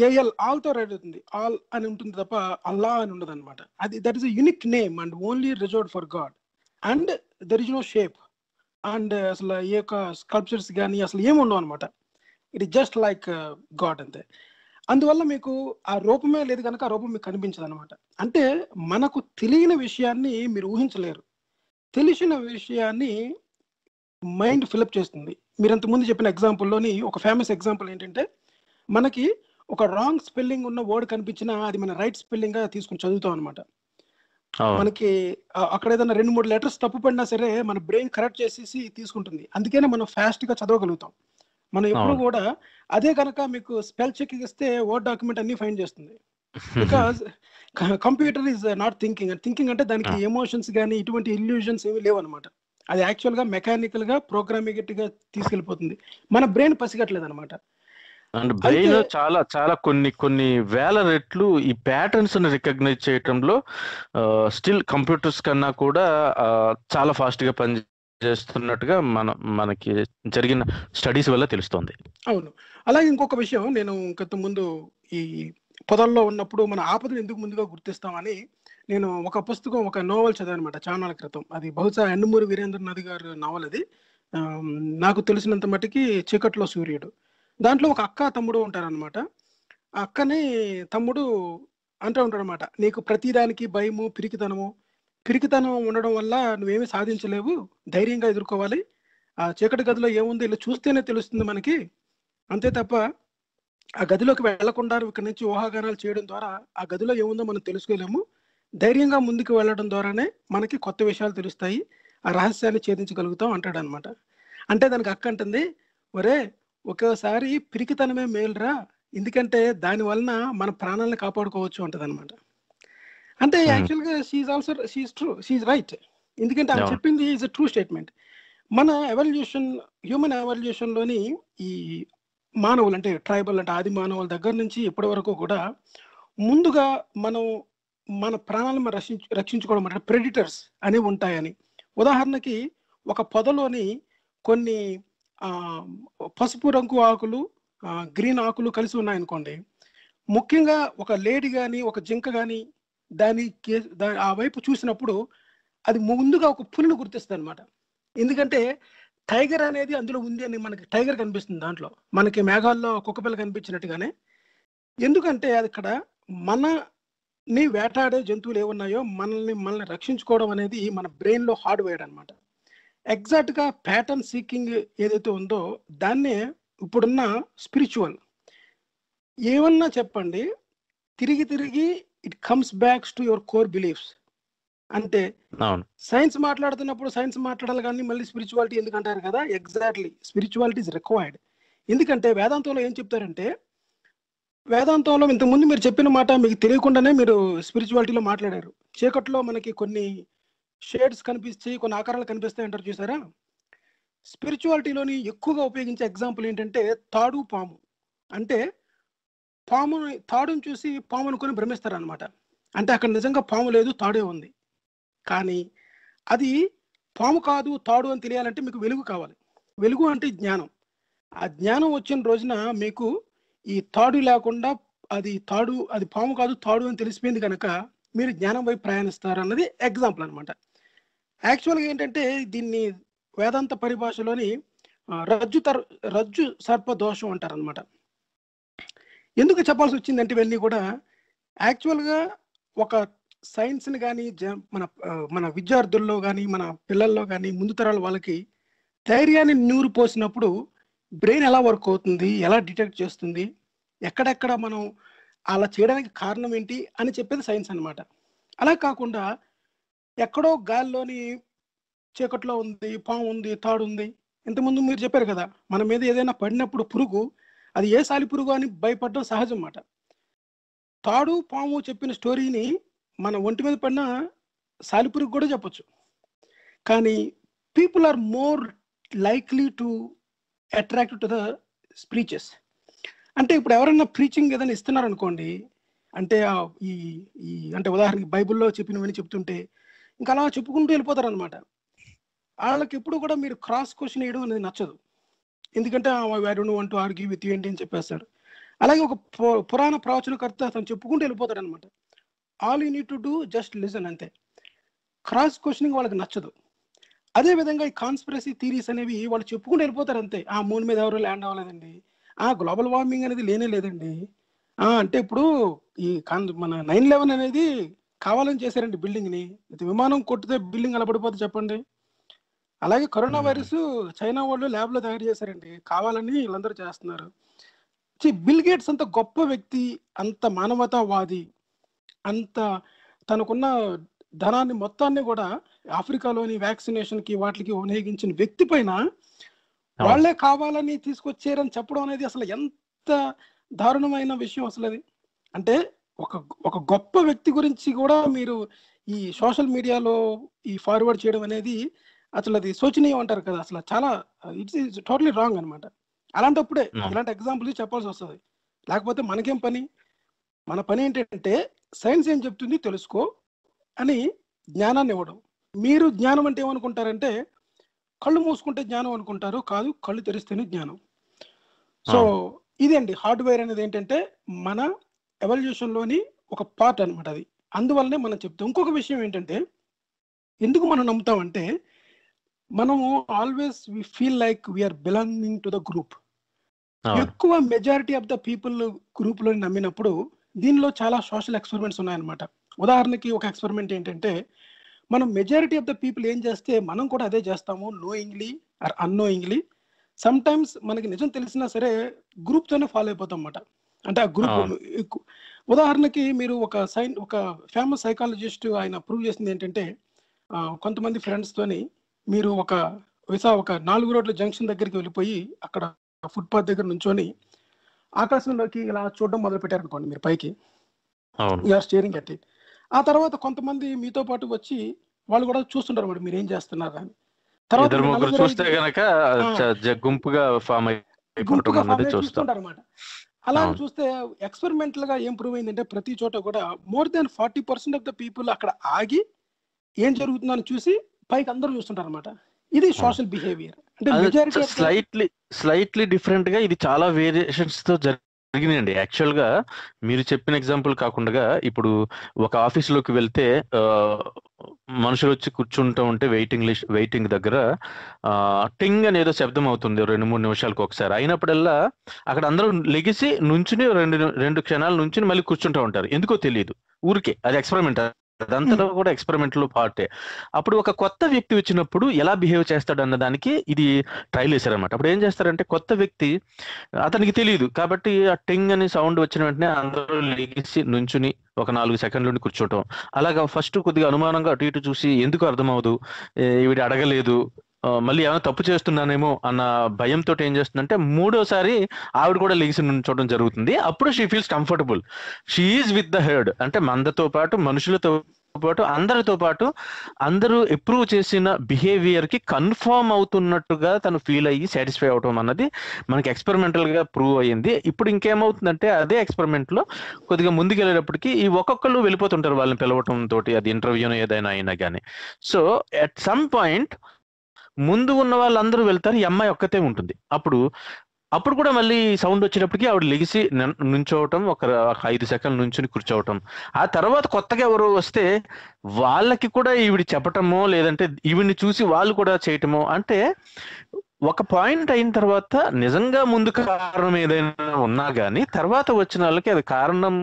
ఏఎల్ ఆల్తో రెడీ అవుతుంది. ఆల్ అని ఉంటుంది తప్ప అల్లా అని ఉండదు అనమాట అది that is unique name and only reserved for God and there is no shape and అసలు ఈ యొక్క స్కల్ప్చర్స్ కానీ అసలు ఏమి ఉండవు అనమాట ఇట్ జస్ట్ లైక్ గాడ్ అంతే. అందువల్ల మీకు ఆ రూపమే లేదు కనుక ఆ రూపం మీకు కనిపించదు అనమాట అంటే మనకు తెలియని విషయాన్ని మీరు ఊహించలేరు. తెలిసిన విషయాన్ని మైండ్ ఫిలప్ చేస్తుంది. మీరు అంతకుముందు చెప్పిన ఎగ్జాంపుల్లోని ఒక ఫేమస్ ఎగ్జాంపుల్ ఏంటంటే మనకి ఒక రాంగ్ స్పెల్లింగ్ ఉన్న వర్డ్ కనిపించినా అది మన రైట్ స్పెల్లింగ్గా తీసుకుని చదువుతాం అనమాట మనకి అక్కడ ఏదైనా రెండు మూడు లెటర్స్ తప్పు పడినా సరే మన బ్రెయిన్ కరెక్ట్ చేసేసి తీసుకుంటుంది. అందుకనే మనం ఫాస్ట్గా చదవగలుగుతాం. మనం ఎప్పుడు. కూడా అదే కనుక మీకు స్పెల్ చెక్ ఇస్తే వర్డ్ డాక్యుమెంట్ అన్ని ఫైండ్ చేస్తుంది. Because computer is not thinking thinking అంటే దానికి. ఎమోషన్స్ కానీ ఇటువంటి ఇల్యూజన్స్ ఏమీ లేవు అనమాట అది యాక్చువల్గా మెకానికల్గా ప్రోగ్రామింగ్గా తీసుకెళ్ళిపోతుంది మన బ్రెయిన్ పసిగట్లేదు అనమాట అండ్ బ్రెయిన్ చాలా చాలా కొన్ని కొన్ని వేల రెట్లు ఈ ప్యాటర్న్స్ని రికగ్నైజ్ చేయటంలో స్టిల్ కంప్యూటర్స్ కన్నా కూడా చాలా ఫాస్ట్గా చేస్తున్నట్టుగా మన మనకి జరిగిన స్టడీస్ వల్ల తెలుస్తోంది. అవును. అలాగే ఇంకొక విషయం నేను గత ముందు ఈ పొదల్లో ఉన్నప్పుడు మన ఆపదను ఎందుకు ముందుగా గుర్తిస్తామని నేను ఒక పుస్తకం ఒక నోవెల్ చదివాను అనమాట చాలా క్రితం. అది బహుశా ఎండమూరి వీరేంద్రనాథ్ గారి నవల్ అది. నాకు తెలిసినంత మటుకి చీకట్లో సూర్యుడు. దాంట్లో ఒక అక్క తమ్ముడు ఉంటారనమాట ఆ అక్కని తమ్ముడు అంటూ ఉంటాడనమాట నీకు ప్రతిదానికి భయము పిరికితనము పిరికితనం ఉండడం వల్ల నువ్వేమీ సాధించలేవు. ధైర్యంగా ఎదుర్కోవాలి. ఆ చీకటి గదిలో ఏముంది ఇలా చూస్తేనే తెలుస్తుంది మనకి. అంతే తప్ప ఆ గదిలోకి వెళ్ళకుండా ఇక్కడి నుంచి ఊహాగానాలు చేయడం ద్వారా ఆ గదిలో ఏముందో మనం తెలుసుకోలేము. ధైర్యంగా ముందుకు వెళ్ళడం ద్వారానే మనకి కొత్త విషయాలు తెలుస్తాయి. ఆ రహస్యాన్ని ఛేదించగలుగుతాం అంటాడు అనమాట అంటే దానికి అక్క అంటుంది. ఒరే ఒక్కోసారి పిరికితనమే మేలురా. ఎందుకంటే దాని వలన మన ప్రాణాలను కాపాడుకోవచ్చు అంటది అనమాట అంటే Hmm. యాక్చువల్గా she's also she's true she's right ఎందుకంటే ఆమె. చెప్పింది ఈజ్ అ ట్రూ స్టేట్మెంట్ మన ఎవల్యూషన్ హ్యూమన్లోని ఈ మానవులు అంటే ట్రైబల్ అంటే ఆది మానవుల దగ్గర నుంచి ఇప్పటి వరకు కూడా ముందుగా మనం మన ప్రాణాలను రక్షించు రక్షించుకోవడం అంటే ప్రెడిటర్స్ అనేవి ఉంటాయని ఉదాహరణకి ఒక పొదలోని కొన్ని పసుపు రంగు ఆకులు గ్రీన్ ఆకులు కలిసి ఉన్నాయనుకోండి ముఖ్యంగా ఒక లేడీ కానీ ఒక జింక కానీ దాని కేసు దాని ఆ వైపు చూసినప్పుడు అది ముందుగా ఒక పులిని గుర్తిస్తుంది అనమాట ఎందుకంటే టైగర్ అనేది అందులో ఉంది అని మనకి టైగర్ కనిపిస్తుంది దాంట్లో. మనకి మేఘాల్లో కుక్కపిల్ల కనిపించినట్టుగానే. ఎందుకంటే అది ఇక్కడ మనని వేటాడే జంతువులు ఏమున్నాయో మనల్ని మనల్ని రక్షించుకోవడం అనేది మన బ్రెయిన్లో హార్డ్వేర్ అనమాట ఎగ్జాక్ట్గా ప్యాటర్న్ సీకింగ్ ఏదైతే ఉందో దాన్నే ఇప్పుడున్న స్పిరిచువల్. ఏమన్నా చెప్పండి తిరిగి తిరిగి it comes backs to your core beliefs అంటే సైన్స్ మాట్లాడుతున్నప్పుడు సైన్స్ మాట్లాడాలి కానీ మళ్ళీ స్పిరిచువాలిటీ ఎందుకు అంటారు కదా? ఎగ్జాక్ట్లీ స్పిరిచువాలిటీ ఇస్ రిక్వైర్డ్ ఎందుకంటే వేదాంతంలో ఏం చెప్తారంటే వేదాంతంలో ఇంతకుముందు మీరు చెప్పిన మాట మీకు తెలియకుండానే మీరు స్పిరిచువాలిటీలో మాట్లాడారు. చీకట్లో మనకి కొన్ని షేడ్స్ కనిపిస్తే కొన్ని ఆకారాలు కనిపిస్తాయి అంటారు చూసారా? స్పిరిచువాలిటీలోని ఎక్కువగా ఉపయోగించే ఎగ్జాంపుల్ ఏంటంటే తాడు పాము. అంటే పాము తాడుని చూసి పాము అనుకొని భ్రమిస్తారు అనమాట అంటే అక్కడ నిజంగా పాము లేదు తాడే ఉంది. కానీ అది పాము కాదు తాడు అని తెలియాలంటే మీకు వెలుగు కావాలి. వెలుగు అంటే జ్ఞానం. ఆ జ్ఞానం వచ్చిన రోజున మీకు ఈ తాడు లేకుండా అది తాడు అది పాము కాదు తాడు అని తెలిసిపోయింది కనుక మీరు జ్ఞానం వైపు ప్రయాణిస్తారు అన్నది ఎగ్జాంపుల్ అనమాట యాక్చువల్గా ఏంటంటే దీన్ని వేదాంత పరిభాషలోని రజ్జు తర్ రజ్జు సర్ప దోషం అంటారు అనమాట ఎందుకు చెప్పాల్సి వచ్చిందంటే ఇవన్నీ కూడా యాక్చువల్గా ఒక సైన్స్ని కానీ జ మన మన విద్యార్థుల్లో కానీ మన పిల్లల్లో కానీ ముందు తరాల వాళ్ళకి ధైర్యాన్ని నూరు పోసినప్పుడు బ్రెయిన్ ఎలా వర్క్ అవుతుంది ఎలా డిటెక్ట్ చేస్తుంది ఎక్కడెక్కడ మనం అలా చేయడానికి కారణం ఏంటి అని చెప్పేది సైన్స్ అన్నమాట. అలా కాకుండా ఎక్కడో గాల్లోని చీకట్లో ఉంది పాము ఉంది తాడు ఉంది. ఇంతకుముందు మీరు చెప్పారు కదా మన మీద ఏదైనా పడినప్పుడు పురుగు అది ఏ సాలిపురుగు అని భయపడడం సహజం మాట తాడు పాము చెప్పిన స్టోరీని మన ఒంటి మీద పడిన సాలిపురుగు కూడా చెప్పచ్చు. కానీ people are more likely to attract to the speeches. అంటే ఇప్పుడు ఎవరైనా ప్రీచింగ్ ఏదైనా ఇస్తున్నారనుకోండి అంటే ఈ ఈ అంటే ఉదాహరణకి బైబిల్లో చెప్పినవని చెప్తుంటే ఇంకా అలా చెప్పుకుంటూ వెళ్ళిపోతారు అనమాట వాళ్ళకి ఎప్పుడు కూడా మీరు క్రాస్ క్వశ్చన్ వేయడం అనేది నచ్చదు. ఎందుకంటే I don't want to argue with ఏంటి అని చెప్పేస్తాడు. అలాగే ఒక పురాణ ప్రవచనకర్త అతను చెప్పుకుంటూ వెళ్ళిపోతాడు అనమాట all you need to do just listen అంతే. క్రాస్ క్వశ్చనింగ్ వాళ్ళకి నచ్చదు. అదే విధంగా ఈ కాన్స్పిరసీ థీరీస్ అనేవి వాళ్ళు చెప్పుకుంటూ వెళ్ళిపోతారు అంతే. ఆ మూన్ మీద ఎవరు ల్యాండ్ అవ్వలేదండి. ఆ గ్లోబల్ వార్మింగ్ అనేది లేనే లేదండి. అంటే ఇప్పుడు ఈ కాన్ మన నైన్ లెవెన్ అనేది కావాలని చేశారండి బిల్డింగ్ని విమానం కొట్టితే బిల్డింగ్ అలా పడిపోతే చెప్పండి. అలాగే కరోనా. వైరస్ చైనా వాళ్ళు ల్యాబ్లో తయారు చేశారండి. కావాలని వీళ్ళందరూ చేస్తున్నారు. బిల్ గేట్స్ అంత గొప్ప వ్యక్తి అంత మానవతావాది అంత తనకున్న ధనాన్ని మొత్తాన్ని కూడా ఆఫ్రికాలోని వ్యాక్సినేషన్కి వాటికి వినియోగించిన వ్యక్తి పైన వాళ్ళే కావాలని తీసుకొచ్చారని చెప్పడం అనేది అసలు ఎంత దారుణమైన విషయం అసలు అది. అంటే ఒక ఒక గొప్ప వ్యక్తి గురించి కూడా మీరు ఈ సోషల్ మీడియాలో ఈ ఫార్వర్డ్ చేయడం అనేది అసలు అది శోచనీయం అంటారు కదా అసలు చాలా ఇట్స్ ఇట్స్ టోటలీ రాంగ్ అనమాట అలాంటప్పుడే Hmm. ఇలాంటి ఎగ్జాంపుల్ చెప్పాల్సి వస్తుంది. లేకపోతే మనకేం పని? మన పని ఏంటంటే సైన్స్ ఏం చెప్తుంది తెలుసుకో అని జ్ఞానాన్ని ఇవ్వడం. మీరు జ్ఞానం అంటే ఏమనుకుంటారంటే కళ్ళు మూసుకుంటే జ్ఞానం అనుకుంటారు కాదు కళ్ళు తెరిస్తేనే జ్ఞానం. సో ఇదండి హార్డ్వేర్ అనేది ఏంటంటే మన ఎవల్యూషన్లోని ఒక పార్ట్ అన్నమాట అది. అందువల్లనే మనం చెప్తాం. ఇంకొక విషయం ఏంటంటే ఎందుకు మనం నమ్ముతామంటే మనము always we feel like we are belonging to the group ఎక్కువ మెజారిటీ ఆఫ్ ద పీపుల్ గ్రూప్లో నమ్మినప్పుడు దీనిలో చాలా సోషల్ ఎక్స్పెరిమెంట్స్ ఉన్నాయన్నమాట. ఉదాహరణకి ఒక ఎక్స్పెరిమెంట్ ఏంటంటే మనం మెజారిటీ ఆఫ్ ద పీపుల్ ఏం చేస్తే మనం కూడా అదే చేస్తాము knowingly or unknowingly sometimes మనకి నిజం తెలిసినా సరే గ్రూప్ తోనే ఫాలో అయిపోతాం అన్నమాట. అంటే ఆ గ్రూప్. ఉదాహరణకి మీరు ఒక సైన్ ఒక ఫేమస్ సైకాలజిస్ట్ ఆయన ప్రూవ్ చేసింది ఏంటంటే కొంతమంది ఫ్రెండ్స్ తోని మీరు ఒక విసా ఒక నాలుగు రోడ్ల జంక్షన్ దగ్గరికి వెళ్ళిపోయి అక్కడ ఫుట్పాత్ దగ్గర నుంచొని ఆకాశంలోకి ఇలా చూడడం మొదలు పెట్టారనుకోండి మీరు పైకి. యూఆర్ స్టేరింగ్ అట్ ఇట్ ఆ తర్వాత కొంతమంది మీతో పాటు వచ్చి వాళ్ళు కూడా చూస్తుంటారు మరి మీరు ఏం చేస్తున్నారు అని. తర్వాత చూస్తే గనక గుంపుగా ఫామ్ అలా. చూస్తే ఎక్స్పెరిమెంటల్గా ఏం ప్రూవ్ అయిందంటే ప్రతి చోట కూడా more than forty percent of the people అక్కడ ఆగి ఏం జరుగుతుందని చూసి పైకి అందరూ చూస్తుంటారు అనమాట ఇది సోషల్ బిహేవియర్ అంటే స్లైట్లీ స్లైట్లీ డిఫరెంట్గా ఇది చాలా వేరియేషన్స్తో జరిగినాయండి. యాక్చువల్గా మీరు చెప్పిన ఎగ్జాంపుల్ కాకుండా ఇప్పుడు ఒక ఆఫీస్లోకి వెళ్తే మనుషులు వచ్చి కూర్చుంటూ ఉంటే వెయిటింగ్ లిస్ట్ వెయిటింగ్ దగ్గర టింగ్ అనేదో శబ్దం అవుతుంది రెండు మూడు నిమిషాలకు ఒకసారి. అయినప్పుడల్లా అక్కడ అందరూ లెగిసి నుంచుని రెండు రెండు క్షణాల నుంచి మళ్ళీ కూర్చుంటూ ఉంటారు. ఎందుకో తెలియదు. ఊరికే. అది ఎక్స్పెరిమెంట్ అదంతా కూడా ఎక్స్పెరిమెంట్లో పార్టే. అప్పుడు ఒక కొత్త వ్యక్తి వచ్చినప్పుడు ఎలా బిహేవ్ చేస్తాడు అన్న దానికి ఇది ట్రైల్ వేశారనమాట అప్పుడు ఏం చేస్తారంటే కొత్త వ్యక్తి అతనికి తెలియదు కాబట్టి ఆ టింగ్ అని సౌండ్ వచ్చిన వెంటనే అందరూ లెగిసి నుంచుని ఒక నాలుగు సెకండ్ల నుండి కూర్చోవటం అలాగా ఫస్ట్ కొద్దిగా అనుమానంగా అటు ఇటు చూసి ఎందుకు అర్థమవదు ఈవిడ అడగలేదు. మళ్ళీ ఏమైనా తప్పు చేస్తున్నానేమో అన్న భయంతో ఏం చేస్తుందంటే మూడోసారి ఆవిడ కూడా లెగిసి నుంచోవడం జరుగుతుంది. అప్పుడు she feels comfortable she's with the herd అంటే మందతో పాటు మనుషులతో పాటు అందరితో పాటు అందరూ అప్రూవ్ చేసిన బిహేవియర్కి కన్ఫర్మ్ అవుతున్నట్టుగా తను ఫీల్ అయ్యి సాటిస్ఫై అవటం అన్నది మనకి ఎక్స్పెరిమెంటల్గా ప్రూవ్ అయ్యింది. ఇప్పుడు ఇంకేమవుతుందంటే అదే ఎక్స్పెరిమెంట్లో కొద్దిగా ముందుకెళ్ళేటప్పటికి ఈ ఒక్కొక్కరు వెళ్ళిపోతుంటారు వాళ్ళని పిలవటం తోటి అది ఇంటర్వ్యూనో ఏదైనా అయినా కానీ సో అట్ సమ్ పాయింట్ ముందు ఉన్న వాళ్ళందరూ వెళ్తారు ఈ అమ్మాయి ఒక్కతే ఉంటుంది. అప్పుడు అప్పుడు కూడా మళ్ళీ సౌండ్ వచ్చేటప్పటికి ఆవిడ లెగిసి నుంచోవటం ఒక ఐదు సెకండ్లు నుంచుని కూర్చోవటం. ఆ తర్వాత కొత్తగా ఎవరు వస్తే వాళ్ళకి కూడా ఈవిడ చెప్పటమో లేదంటే ఈవిడిని చూసి వాళ్ళు కూడా చేయటమో అంటే ఒక పాయింట్ అయిన తర్వాత నిజంగా ముందు కారణం ఏదైనా ఉన్నా కానీ తర్వాత వచ్చిన వాళ్ళకి అది కారణం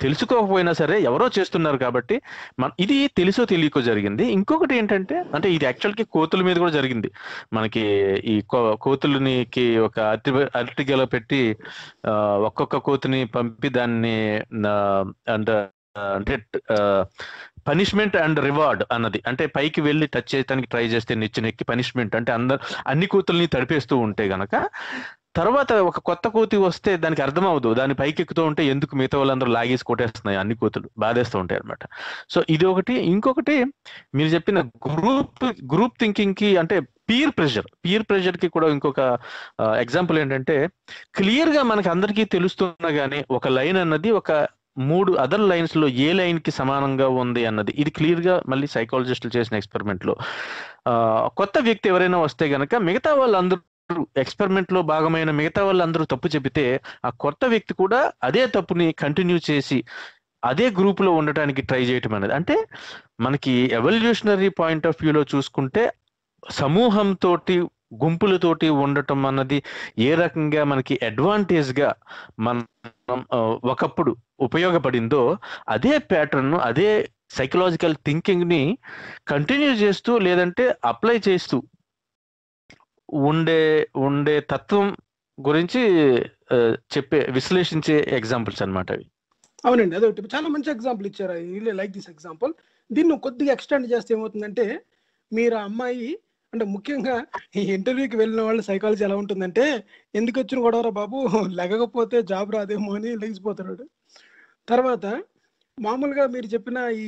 తెలుసుకోకపోయినా సరే ఎవరో చేస్తున్నారు కాబట్టి మన ఇది తెలుసో తెలియకో జరిగింది. ఇంకొకటి ఏంటంటే అంటే ఇది యాక్చువల్కి కోతుల మీద కూడా జరిగింది. మనకి ఈ కోతులనికి ఒక అతి అరటిగలో పెట్టి ఒక్కొక్క కోతిని పంపి దాన్ని అంటే అండ్ అంటే పనిష్మెంట్ అండ్ రివార్డ్ అన్నది. అంటే పైకి వెళ్ళి టచ్ చేయడానికి ట్రై చేస్తే నెక్కి పనిష్మెంట్ అంటే అందరు అన్ని కోతుల్ని తడిపేస్తూ ఉంటే గనక తర్వాత ఒక కొత్త కోతి వస్తే దానికి అర్థం దాని పైకి ఎక్కుతూ ఉంటే ఎందుకు మిగతా వాళ్ళందరూ లాగేసి కొట్టేస్తున్నాయి అన్ని కోతులు. బాధేస్తూ ఉంటాయి అనమాట సో ఇది ఒకటి. ఇంకొకటి మీరు చెప్పిన గ్రూప్ గ్రూప్ థింకింగ్కి అంటే పీర్ ప్రెషర్ పీర్ ప్రెషర్కి కూడా ఇంకొక ఎగ్జాంపుల్ ఏంటంటే క్లియర్గా మనకి అందరికీ తెలుస్తున్నా గానీ ఒక లైన్ అన్నది ఒక మూడు అదర్ లైన్స్లో ఏ లైన్కి సమానంగా ఉంది అన్నది. ఇది క్లియర్గా మళ్ళీ సైకాలజిస్టులు చేసిన ఎక్స్పెరిమెంట్లో. కొత్త వ్యక్తి ఎవరైనా వస్తే గనక మిగతా వాళ్ళందరూ ఎక్స్పెరిమెంట్లో భాగమైన మిగతా వాళ్ళందరూ తప్పు చెబితే ఆ కొత్త వ్యక్తి కూడా అదే తప్పుని కంటిన్యూ చేసి అదే గ్రూప్లో ఉండటానికి ట్రై చేయటం అనేది. అంటే మనకి ఎవల్యూషనరీ పాయింట్ ఆఫ్ వ్యూలో చూసుకుంటే సమూహంతో గుంపులతోటి ఉండటం అన్నది ఏ రకంగా మనకి అడ్వాంటేజ్గా ఒకప్పుడు ఉపయోగపడిందో అదే ప్యాటర్న్ అదే సైకలాజికల్ థింకింగ్ని కంటిన్యూ చేస్తూ లేదంటే అప్లై చేస్తూ ఉండే ఉండే తత్వం గురించి చెప్పే విశ్లేషించే ఎగ్జాంపుల్స్ అన్నమాట అవి. అవునండి. అదొకటి. చాలా మంచి ఎగ్జాంపుల్ ఇచ్చారు. I like this example. దీన్ని కొద్దిగా ఎక్స్టెండ్ చేస్తే ఏమవుతుందంటే మీరు ఆ అమ్మాయి అంటే ముఖ్యంగా ఈ ఇంటర్వ్యూకి వెళ్ళిన వాళ్ళు సైకాలజీ ఎలా ఉంటుందంటే ఎందుకు వచ్చిన గొడవరా బాబు లెగకపోతే జాబ్ రాదేమో అని లెగిసిపోతున్నాడు తర్వాత మామూలుగా మీరు చెప్పిన ఈ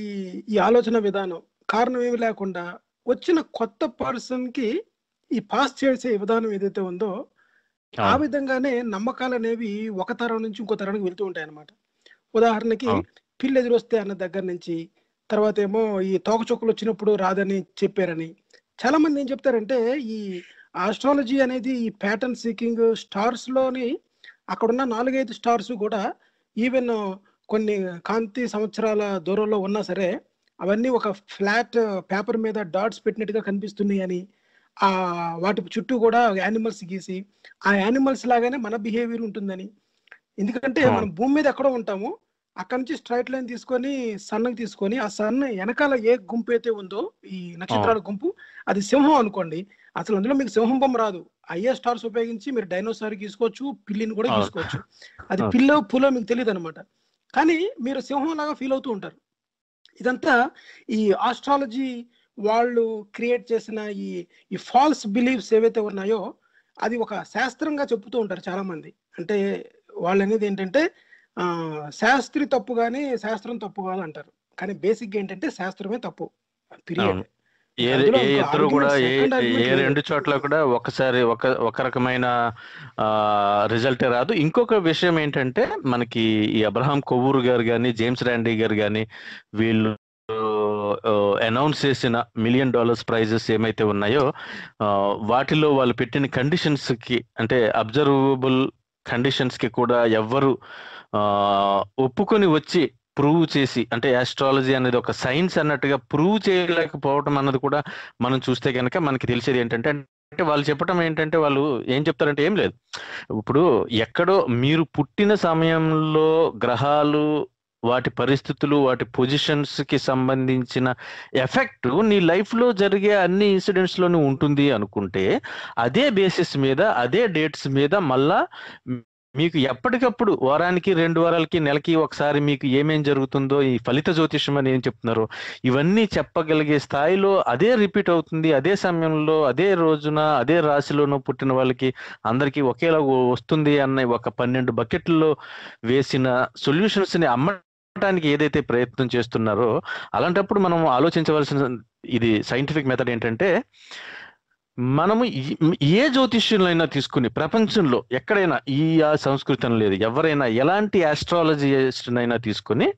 ఈ ఆలోచన విధానం కారణం ఏమి లేకుండా వచ్చిన కొత్త పర్సన్కి ఈ పాస్ చేసే విధానం ఏదైతే ఉందో ఆ. విధంగానే నమ్మకాలు అనేవి ఒక తరం నుంచి ఇంకో తరానికి వెళ్తూ ఉంటాయి అన్నమాట ఉదాహరణకి అవును. పిల్లి ఎదురొస్తే అన్న దగ్గర నుంచి తర్వాత ఏమో ఈ తోకచుక్కలు వచ్చినప్పుడు రాదని చెప్పారని చాలా మంది ఏం చెప్తారంటే ఈ ఆస్ట్రాలజీ అనేది ఈ ప్యాటర్న్ సీకింగ్ స్టార్స్లోని అక్కడున్న నాలుగైదు స్టార్స్ కూడా ఈవెన్ కొన్ని కాంతి సంవత్సరాల దూరంలో ఉన్నా సరే అవన్నీ ఒక ఫ్లాట్ పేపర్ మీద డాట్స్ పెట్టినట్టుగా కనిపిస్తున్నాయి అని ఆ వాటి చుట్టూ కూడా యానిమల్స్ గీసి ఆ యానిమల్స్ లాగానే మన బిహేవియర్ ఉంటుందని ఎందుకంటే. మనం భూమి మీద ఎక్కడో ఉంటాము అక్కడ నుంచి స్ట్రైట్ లైన్ తీసుకొని సన్నకి తీసుకొని ఆ సన్ వెనకాల ఏ గుంపు అయితే ఉందో ఈ నక్షత్రాల గుంపు అది సింహం అనుకోండి. అసలు అందులో మీకు సింహం బొమ్మ రాదు. ఐఏ స్టార్స్ ఉపయోగించి మీరు డైనోసార్ గీసుకోవచ్చు పిల్లిని కూడా అవును. గీసుకోవచ్చు. అది. పిల్లో పులో మీకు తెలియదు అనమాట కానీ మీరు సింహం లాగా ఫీల్ అవుతూ ఉంటారు. ఇదంతా ఈ ఆస్ట్రాలజీ వాళ్ళు క్రియేట్ చేసిన ఈ ఈ ఫాల్స్ బిలీఫ్స్ ఏవైతే ఉన్నాయో అది ఒక శాస్త్రంగా చెప్తూ ఉంటారు చాలా మంది అంటే వాళ్ళు అనేది ఏంటంటే శాస్త్రి తప్పు కానీ శాస్త్రం తప్పు కాదు అంటారు. కానీ బేసిక్ ఏంటంటే శాస్త్రమే తప్పు. పీరియడ్. ఏ ఇద్దరు కూడా ఏ ఏ. రెండు చోట్ల కూడా ఒకసారి ఒక ఒక రకమైన రిజల్టే రాదు ఇంకొక విషయం ఏంటంటే మనకి ఈ అబ్రహాం కొవ్వూరు గారు కానీ జేమ్స్ రాండీ గారు కానీ వీళ్ళు అనౌన్స్ చేసిన మిలియన్ డాలర్స్ ప్రైజెస్ ఏమైతే ఉన్నాయో వాటిలో వాళ్ళు పెట్టిన కండిషన్స్కి అంటే అబ్జర్వబుల్ కండిషన్స్కి కూడా ఎవ్వరు ఆ, ఒప్పుకొని వచ్చి ప్రూవ్ చేసి అంటే ఆస్ట్రాలజీ అనేది ఒక సైన్స్ అన్నట్టుగా ప్రూవ్ చేయలేకపోవటం అన్నది కూడా మనం చూస్తే కనుక మనకి తెలిసేది ఏంటంటే అంటే వాళ్ళు చెప్పడం ఏంటంటే వాళ్ళు ఏం చెప్తారంటే ఏం లేదు. ఇప్పుడు ఎక్కడో మీరు పుట్టిన సమయంలో గ్రహాలు వాటి పరిస్థితులు వాటి పొజిషన్స్కి సంబంధించిన ఎఫెక్ట్ నీ లైఫ్లో జరిగే అన్ని ఇన్సిడెంట్స్లోనూ ఉంటుంది అనుకుంటే అదే బేసిస్ మీద అదే డేట్స్ మీద మళ్ళా మీకు ఎప్పటికప్పుడు వారానికి రెండు వారాలకి నెలకి ఒకసారి మీకు ఏమేం జరుగుతుందో ఈ ఫలిత జ్యోతిష్యం అని ఏం చెప్తున్నారో ఇవన్నీ చెప్పగలిగే స్థాయిలో అదే రిపీట్ అవుతుంది అదే సమయంలో అదే రోజున అదే రాశిలోనూ పుట్టిన వాళ్ళకి అందరికీ ఒకేలా వస్తుంది అన్న ఒక పన్నెండు బకెట్లలో వేసిన సొల్యూషన్స్ని అమ్మటానికి ఏదైతే ప్రయత్నం చేస్తున్నారో అలాంటప్పుడు మనం ఆలోచించవలసిన ఇది సైంటిఫిక్ మెథడ్ ఏంటంటే మనము ఏ జ్యోతిష్యులైనా అయినా తీసుకుని ప్రపంచంలో ఎక్కడైనా ఈ ఆ సంస్కృతం లేదు ఎవరైనా ఎలాంటి ఆస్ట్రాలజిస్ట్ తీసుకుని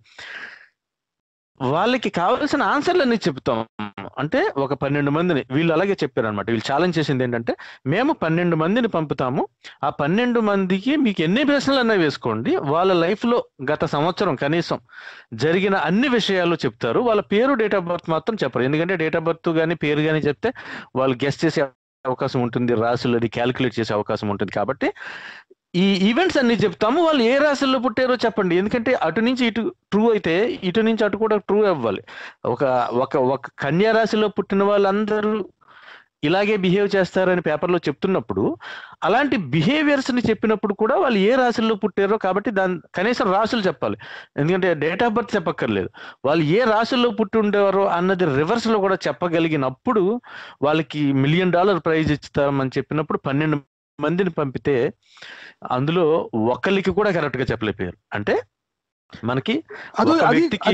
వాళ్ళకి కావాల్సిన ఆన్సర్లన్నీ చెప్తాం. అంటే ఒక పన్నెండు మందిని వీళ్ళు అలాగే చెప్పారు అనమాట వీళ్ళు ఛాలెంజ్ చేసింది ఏంటంటే మేము పన్నెండు మందిని పంపుతాము. ఆ పన్నెండు మందికి మీకు ఎన్ని ప్రశ్నలు అన్నా వేసుకోండి. వాళ్ళ లైఫ్లో గత సంవత్సరం కనీసం జరిగిన అన్ని విషయాలు చెప్తారు. వాళ్ళ పేరు డేట్ ఆఫ్ బర్త్ మాత్రం చెప్పరు. ఎందుకంటే డేట్ ఆఫ్ బర్త్ కానీ పేరు కానీ చెప్తే వాళ్ళు గెస్ట్ చేసే అవకాశం ఉంటుంది. రాసులు అది క్యాలిక్యులేట్ చేసే అవకాశం ఉంటుంది. కాబట్టి ఈ ఈవెంట్స్ అన్ని చెప్తాము. వాళ్ళు ఏ రాశుల్లో పుట్టారో చెప్పండి. ఎందుకంటే అటు నుంచి ఇటు ట్రూ అయితే ఇటు నుంచి అటు కూడా ట్రూ అవ్వాలి. ఒక ఒక ఒక కన్యా రాశిలో పుట్టిన వాళ్ళందరూ ఇలాగే బిహేవ్ చేస్తారని పేపర్లో చెప్తున్నప్పుడు అలాంటి బిహేవియర్స్ని చెప్పినప్పుడు కూడా వాళ్ళు ఏ రాశుల్లో పుట్టారో కాబట్టి దాని కనీసం రాశులు చెప్పాలి. ఎందుకంటే డేట్ ఆఫ్ బర్త్ చెప్పక్కర్లేదు. వాళ్ళు ఏ రాశుల్లో పుట్టి ఉండేవారో అన్నది రివర్స్లో కూడా చెప్పగలిగినప్పుడు వాళ్ళకి మిలియన్ డాలర్ ప్రైజ్ ఇస్తామని చెప్పినప్పుడు పన్నెండు మందిని పంపితే అందులో ఒకరికి కూడా కరెక్ట్గా చెప్పలేకపోయారు. అంటే మనకి వ్యక్తికి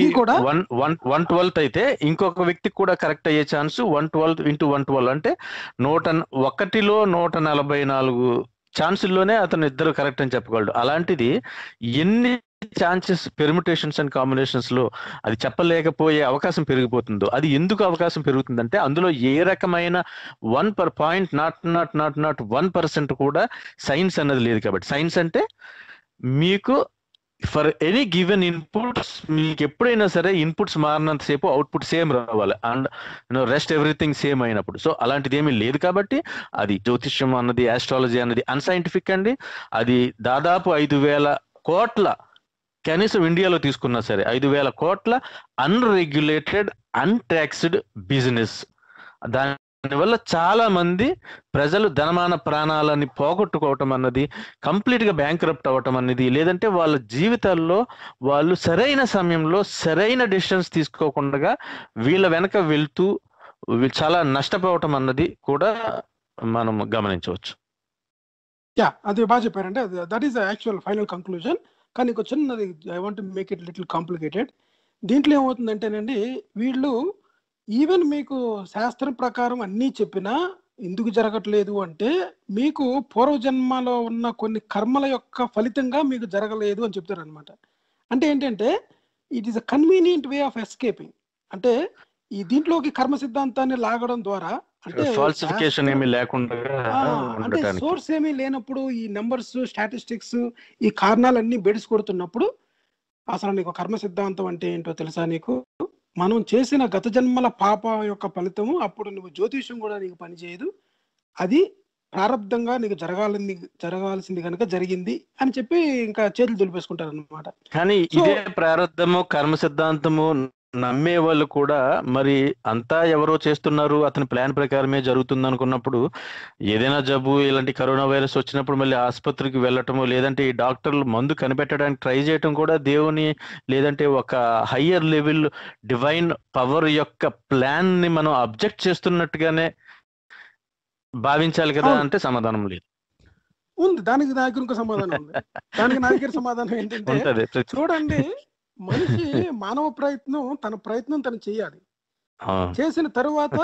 వన్ వన్ వన్ ట్వెల్త్ అయితే ఇంకొక వ్యక్తికి కూడా కరెక్ట్ అయ్యే chance one twelfth into one twelve అంటే నూట ఒకటిలో నూట నలభై నాలుగు ఛాన్సుల్లోనే అతను ఇద్దరు కరెక్ట్ అని చెప్పగలడు అలాంటిది ఎన్ని ఛాన్సెస్ పెర్మిటేషన్స్ అండ్ కాంబినేషన్స్లో అది చెప్పలేకపోయే అవకాశం పెరిగిపోతుందో అది ఎందుకు అవకాశం పెరుగుతుందంటే అందులో ఏ రకమైన one per point not not not not one percent కూడా సైన్స్ అన్నది లేదు కాబట్టి. సైన్స్ అంటే మీకు ఫర్ ఎనీ గివెన్ ఇన్పుట్స్ మీకు ఎప్పుడైనా సరే ఇన్పుట్స్ మారినంత సేపు అవుట్పుట్ సేమ్ రావాలి. And you know rest everything same అయినప్పుడు. సో అలాంటిది ఏమీ లేదు కాబట్టి అది జ్యోతిష్యం అన్నది ఆస్ట్రాలజీ అన్నది అన్సైంటిఫిక్ అండి. అది దాదాపు ఐదు వేల కోట్ల కనీసం ఇండియాలో తీసుకున్నా సరే ఐదు వేల కోట్ల అన్రెగ్యులేటెడ్ అన్టాక్స్డ్ బిజినెస్ దానివల్ల చాలా మంది ప్రజలు ధనమాన ప్రాణాలని పోగొట్టుకోవటం అన్నది కంప్లీట్గా బ్యాంక్రప్ట్ అవ్వటం అనేది లేదంటే వాళ్ళ జీవితాల్లో వాళ్ళు సరైన సమయంలో సరైన డిసిషన్స్ తీసుకోకుండా వీళ్ళ వెనక వెళ్తూ చాలా నష్టపోవటం అన్నది కూడా మనం గమనించవచ్చు. యా అది బాగా చెప్పారంటే that is actual final conclusion కానీ ఇంకో చిన్నది I want make it little complicated దీంట్లో ఏమవుతుందంటేనండి వీళ్ళు ఈవెన్ మీకు శాస్త్రం ప్రకారం అన్నీ చెప్పినా ఎందుకు జరగట్లేదు అంటే మీకు పూర్వజన్మలో ఉన్న కొన్ని కర్మల యొక్క ఫలితంగా మీకు జరగలేదు అని చెప్తారు అనమాట అంటే ఏంటంటే it is a convenient way of escaping అంటే ఈ దీంట్లోకి కర్మ సిద్ధాంతాన్ని లాగడం ద్వారా ఫాల్సిఫికేషన్ ఏమీ లేకుండా అంటే సోర్స్ ఏమీ లేనప్పుడు ఈ నెంబర్స్ స్టాటిస్టిక్స్ ఈ కారణాలన్నీ బెడిసి కొడుతున్నప్పుడు అసలు నీకు కర్మ సిద్ధాంతం అంటే ఏంటో తెలుసా నీకు? మనం చేసిన గత జన్మల పాప యొక్క ఫలితము అప్పుడు నువ్వు జ్యోతిష్యం కూడా నీకు పనిచేయదు అది ప్రారంధంగా నీకు జరగాలని జరగాల్సింది కనుక జరిగింది అని చెప్పి ఇంకా చేతులు దులిపేసుకుంటారు అనమాట కానీ ఇదే ప్రారంధము కర్మ సిద్ధాంతము నమ్మే వాళ్ళు కూడా మరి అంతా ఎవరో చేస్తున్నారు అతని ప్లాన్ ప్రకారమే జరుగుతుంది అనుకున్నప్పుడు ఏదైనా జబ్బు ఇలాంటి కరోనా వైరస్ వచ్చినప్పుడు మళ్ళీ ఆసుపత్రికి వెళ్ళటము లేదంటే ఈ డాక్టర్లు మందు కనిపెట్టడానికి ట్రై చేయటం కూడా దేవుని లేదంటే ఒక హయ్యర్ లెవెల్ డివైన్ పవర్ యొక్క ప్లాన్ని మనం అబ్జెక్ట్ చేస్తున్నట్టుగానే భావించాలి కదా. అంటే సమాధానం లేదు. ఉంది. దానికి నా దగ్గర ఇంకో సమాధానం ఉంది. దానికి నా దగ్గర సమాధానం ఏంటంటే చూడండి మనిషి మానవ ప్రయత్నం తన ప్రయత్నం తను చేయాలి. చేసిన తరువాత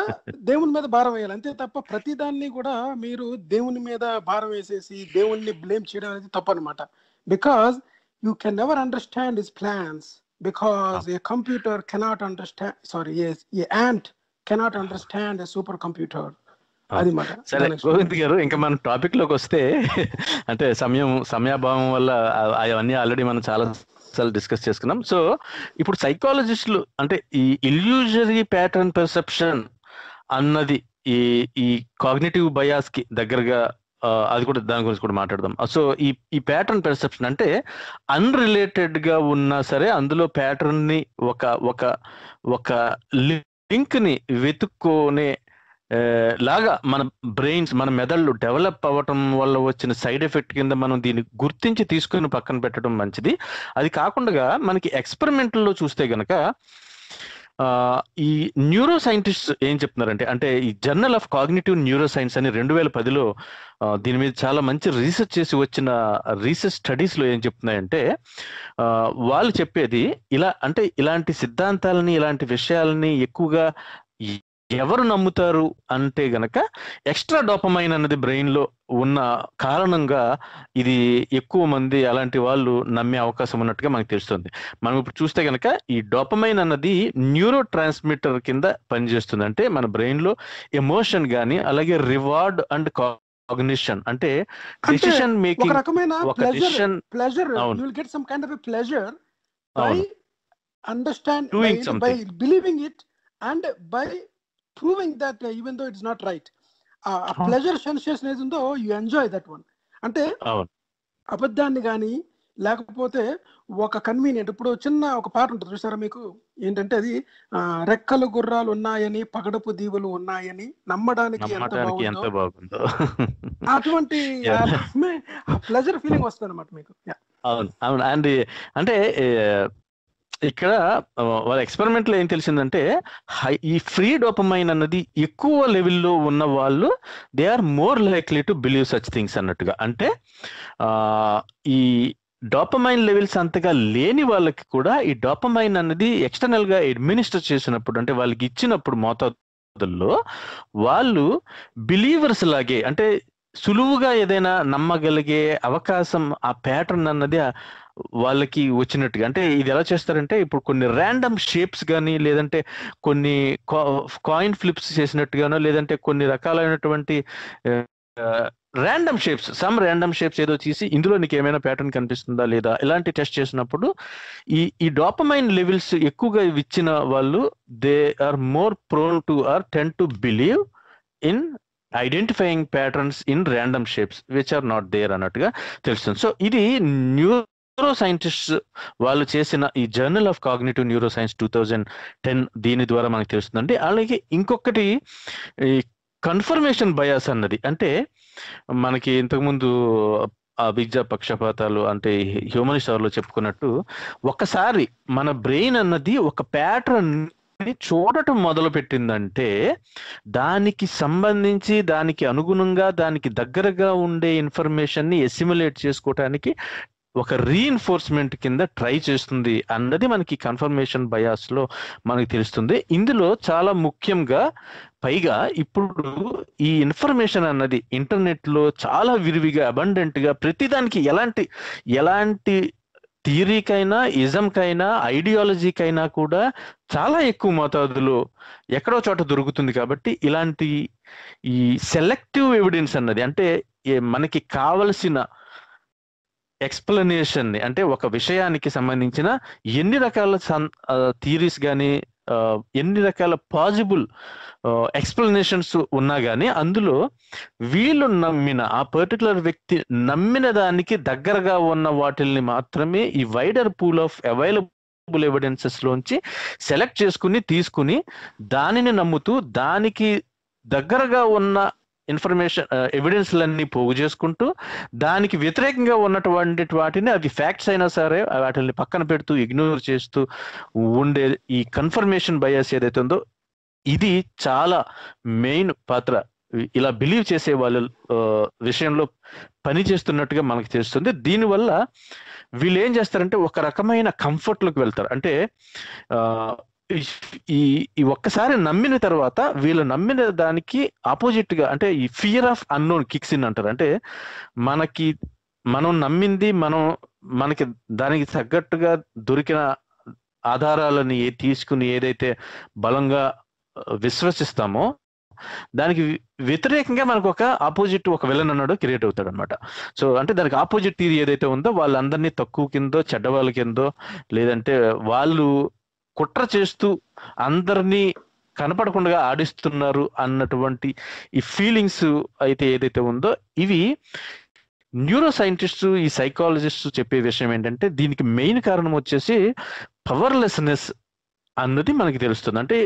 దేవుని మీద భారం వేయాలి. అంతే తప్ప ప్రతి దాన్ని కూడా మీరు దేవుని మీద భారం వేసేసి దేవుణ్ణి బ్లేమ్ చేయడం అనేది తప్పు అనమాట because you can never understand his plans because a computer cannot understand sorry a ant cannot understand a super computer అది మాట. సరే గోవింద్ గారు ఇంకా మన టాపిక్లోకి వస్తే అంటే సమయం సమయాభావం వల్ల అవన్నీ ఆల్రెడీ మనం చాలా అంశాలు డిస్కస్ చేసుకున్నాం. సో ఇప్పుడు సైకాలజిస్టులు అంటే ఈ ఇల్యూజరీ ప్యాటర్న్ పెర్సెప్షన్ అన్నది ఈ ఈ కాగ్నిటివ్ బయాస్కి దగ్గరగా అది కూడా దాని గురించి కూడా మాట్లాడదాం. సో ఈ ఈ ప్యాటర్న్ పెర్సెప్షన్ అంటే అన్రిలేటెడ్గా ఉన్నా సరే అందులో ప్యాటర్న్ని ఒక ఒక ఒక లింక్ని వెతుక్కునే లాగా మన బ్రెయిన్స్ మన మెదళ్ళు డెవలప్ అవ్వటం వల్ల వచ్చిన సైడ్ ఎఫెక్ట్ కింద మనం దీన్ని గుర్తించి తీసుకుని పక్కన పెట్టడం మంచిది. అది కాకుండా మనకి ఎక్స్పెరిమెంట్లో చూస్తే గనక ఈ న్యూరో సైంటిస్ట్ ఏం చెప్తున్నారంటే అంటే ఈ journal of cognitive neuroscience అని రెండు వేల పదిలో దీని మీద చాలా మంచి రీసెర్చ్ చేసి వచ్చిన రీసెర్చ్ స్టడీస్లో ఏం చెప్తున్నాయంటే వాళ్ళు చెప్పేది ఇలా అంటే ఇలాంటి సిద్ధాంతాలని ఇలాంటి విషయాలని ఎక్కువగా ఎవరు నమ్ముతారు అంటే గనక ఎక్స్ట్రా డోపమైన్ అన్నది బ్రెయిన్లో ఉన్న కారణంగా ఇది ఎక్కువ మంది అలాంటి వాళ్ళు నమ్మే అవకాశం ఉన్నట్టుగా మనకు తెలుస్తుంది మనం ఇప్పుడు చూస్తే గనక ఈ డోపమైన్ అన్నది న్యూరో ట్రాన్స్మిటర్ కింద పనిచేస్తుంది అంటే మన బ్రెయిన్లో ఎమోషన్ గానీ అలాగే రివార్డ్ అండ్ కాగ్నిషన్ అంటే డెసిషన్ ఒక మేకింగ్ రకమైన ఒక ప్లెజర్ డెసిషన్ ప్లెజర్ అవును. You will get some kind of pleasure by అవును understand by. Believing it and by proving that even though it's not right ఆ. ప్లెజర్ సెన్సేషన్ ఏది ఉందో you enjoy that one అంటే అబద్ధాన్ని కానీ లేకపోతే ఒక కన్వీనియంట్ ఇప్పుడు చిన్న ఒక పాట ఉంటుంది చూసారా మీకు? ఏంటంటే అది రెక్కలు గుర్రాలు ఉన్నాయని పగడపు దీవులు ఉన్నాయని నమ్మడానికి ఎంత బాగుందో. అటువంటి. ప్లెజర్ ఫీలింగ్ వస్తుంది అనమాట మీకు. అవును అవును. అండ్ అంటే ఇక్కడ వాళ్ళ ఎక్స్పెరిమెంట్లో ఏం తెలిసిందంటే హై ఈ ఫ్రీ డోపమైన్ అన్నది ఎక్కువ లెవెల్లో ఉన్న వాళ్ళు they are more likely to believe such things అన్నట్టుగా. అంటే ఈ డోపమైన్ లెవెల్స్ అంతగా లేని వాళ్ళకి కూడా ఈ డోపమైన్ అన్నది ఎక్స్టర్నల్గా అడ్మినిస్టర్ చేసినప్పుడు అంటే వాళ్ళకి ఇచ్చినప్పుడు మోతాదుల్లో వాళ్ళు బిలీవర్స్ లాగే అంటే సులువుగా ఏదైనా నమ్మగలిగే అవకాశం ఆ ప్యాటర్న్ అన్నది వాళ్ళకి వచ్చినట్టుగా. అంటే ఇది ఎలా చేస్తారంటే ఇప్పుడు కొన్ని ర్యాండమ్ షేప్స్ కానీ లేదంటే కొన్ని కాయిన్ ఫ్లిప్స్ చేసినట్టుగానో లేదంటే కొన్ని రకాలైనటువంటి random shapes some random shapes ఏదో తీసి ఇందులో నీకు ఏమైనా ప్యాటర్న్ కనిపిస్తుందా లేదా ఇలాంటి టెస్ట్ చేసినప్పుడు ఈ ఈ డాపమైన్ లెవెల్స్ ఎక్కువగా ఇచ్చిన వాళ్ళు they are more prone to or tend to believe in identifying patterns in random shapes which are not there అన్నట్టుగా తెలుస్తుంది. సో ఇది న్యూ న్యూరో సైంటిస్ట్ వాళ్ళు చేసిన ఈ journal of cognitive neuroscience two thousand ten దీని ద్వారా మనకు తెలుస్తుందండి. అలాగే ఇంకొకటి ఈ కన్ఫర్మేషన్ బయాస్ అన్నది. అంటే మనకి ఇంతకుముందు ఆ పక్షపాతాలు అంటే హ్యూమన్ స్టార్లో చెప్పుకున్నట్టు ఒకసారి మన బ్రెయిన్ అన్నది ఒక ప్యాటర్న్ చూడటం మొదలు పెట్టిందంటే దానికి సంబంధించి దానికి అనుగుణంగా దానికి దగ్గరగా ఉండే ఇన్ఫర్మేషన్ని ని చేసుకోవటానికి ఒక రీఎన్ఫోర్స్మెంట్ కింద ట్రై చేస్తుంది అన్నది మనకి కన్ఫర్మేషన్ బయాస్లో మనకి తెలుస్తుంది. ఇందులో చాలా ముఖ్యంగా పైగా ఇప్పుడు ఈ ఇన్ఫర్మేషన్ అన్నది ఇంటర్నెట్లో చాలా విరివిగా అబండెంట్గా ప్రతిదానికి ఎలాంటి ఎలాంటి థియరీకైనా ఇజంకైనా ఐడియాలజీకైనా కూడా చాలా ఎక్కువ మోతాదులో ఎక్కడో చోట దొరుకుతుంది కాబట్టి ఇలాంటి ఈ సెలెక్టివ్ ఎవిడెన్స్ అన్నది అంటే మనకి కావలసిన ఎక్స్ప్లెనేషన్ని అంటే ఒక విషయానికి సంబంధించిన ఎన్ని రకాల థియరీస్ కానీ ఎన్ని రకాల పాజిబుల్ ఎక్స్ప్లెనేషన్స్ ఉన్నా కానీ అందులో వీళ్ళు నమ్మిన ఆ పర్టికులర్ వ్యక్తి నమ్మిన దానికి దగ్గరగా ఉన్న వాటిల్ని మాత్రమే ఈ wider pool of available evidences లోంచి సెలెక్ట్ చేసుకుని తీసుకుని దానిని నమ్ముతూ దానికి దగ్గరగా ఉన్న ఇన్ఫర్మేషన్ ఎవిడెన్స్లన్నీ పోగు చేసుకుంటూ దానికి వ్యతిరేకంగా ఉన్నటువంటి వాటిని అవి ఫ్యాక్ట్స్ అయినా సరే వాటిని పక్కన పెడుతూ ఇగ్నోర్ చేస్తూ ఉండే ఈ కన్ఫర్మేషన్ బయాస్ ఏదైతే ఉందో ఇది చాలా మెయిన్ పాత్ర. ఇలా బిలీవ్ చేసే వాళ్ళ విషయంలో పని చేస్తున్నట్టుగా మనకు తెలుస్తుంది. దీనివల్ల వీళ్ళు ఏం చేస్తారంటే ఒక రకమైన కంఫర్ట్లోకి లోకి వెళ్తారు. అంటే ఈ- ఈ ఈ ఒక్కసారి నమ్మిన తర్వాత వీళ్ళు నమ్మిన దానికి ఆపోజిట్గా అంటే ఈ fear of unknown kicks in అంటారు. అంటే మనకి మనం నమ్మింది మనం మనకి దానికి తగ్గట్టుగా దొరికిన ఆధారాలని ఏ- తీసుకుని ఏదైతే బలంగా విశ్వసిస్తామో దానికి వ్యతిరేకంగా మనకు ఒక ఆపోజిట్ ఒక విలన్ అన్నాడు క్రియేట్ అవుతాడు అనమాట సో అంటే దానికి ఆపోజిట్ థియరీ ఏదైతే ఉందో వాళ్ళందరినీ తక్కువ కిందో చెడ్డవాళ్ళ కిందో లేదంటే వాళ్ళు కుట్ర చేస్తూ అందరినీ కనపడకుండా ఆడిస్తున్నారు అన్నటువంటి ఈ ఫీలింగ్స్ అయితే ఏదైతే ఉందో ఇవి న్యూరో సైంటిస్ట్ ఈ సైకాలజిస్ట్ చెప్పే విషయం ఏంటంటే దీనికి మెయిన్ కారణం వచ్చేసి పవర్లెస్నెస్ అన్నది మనకి తెలుస్తుంది. అంటే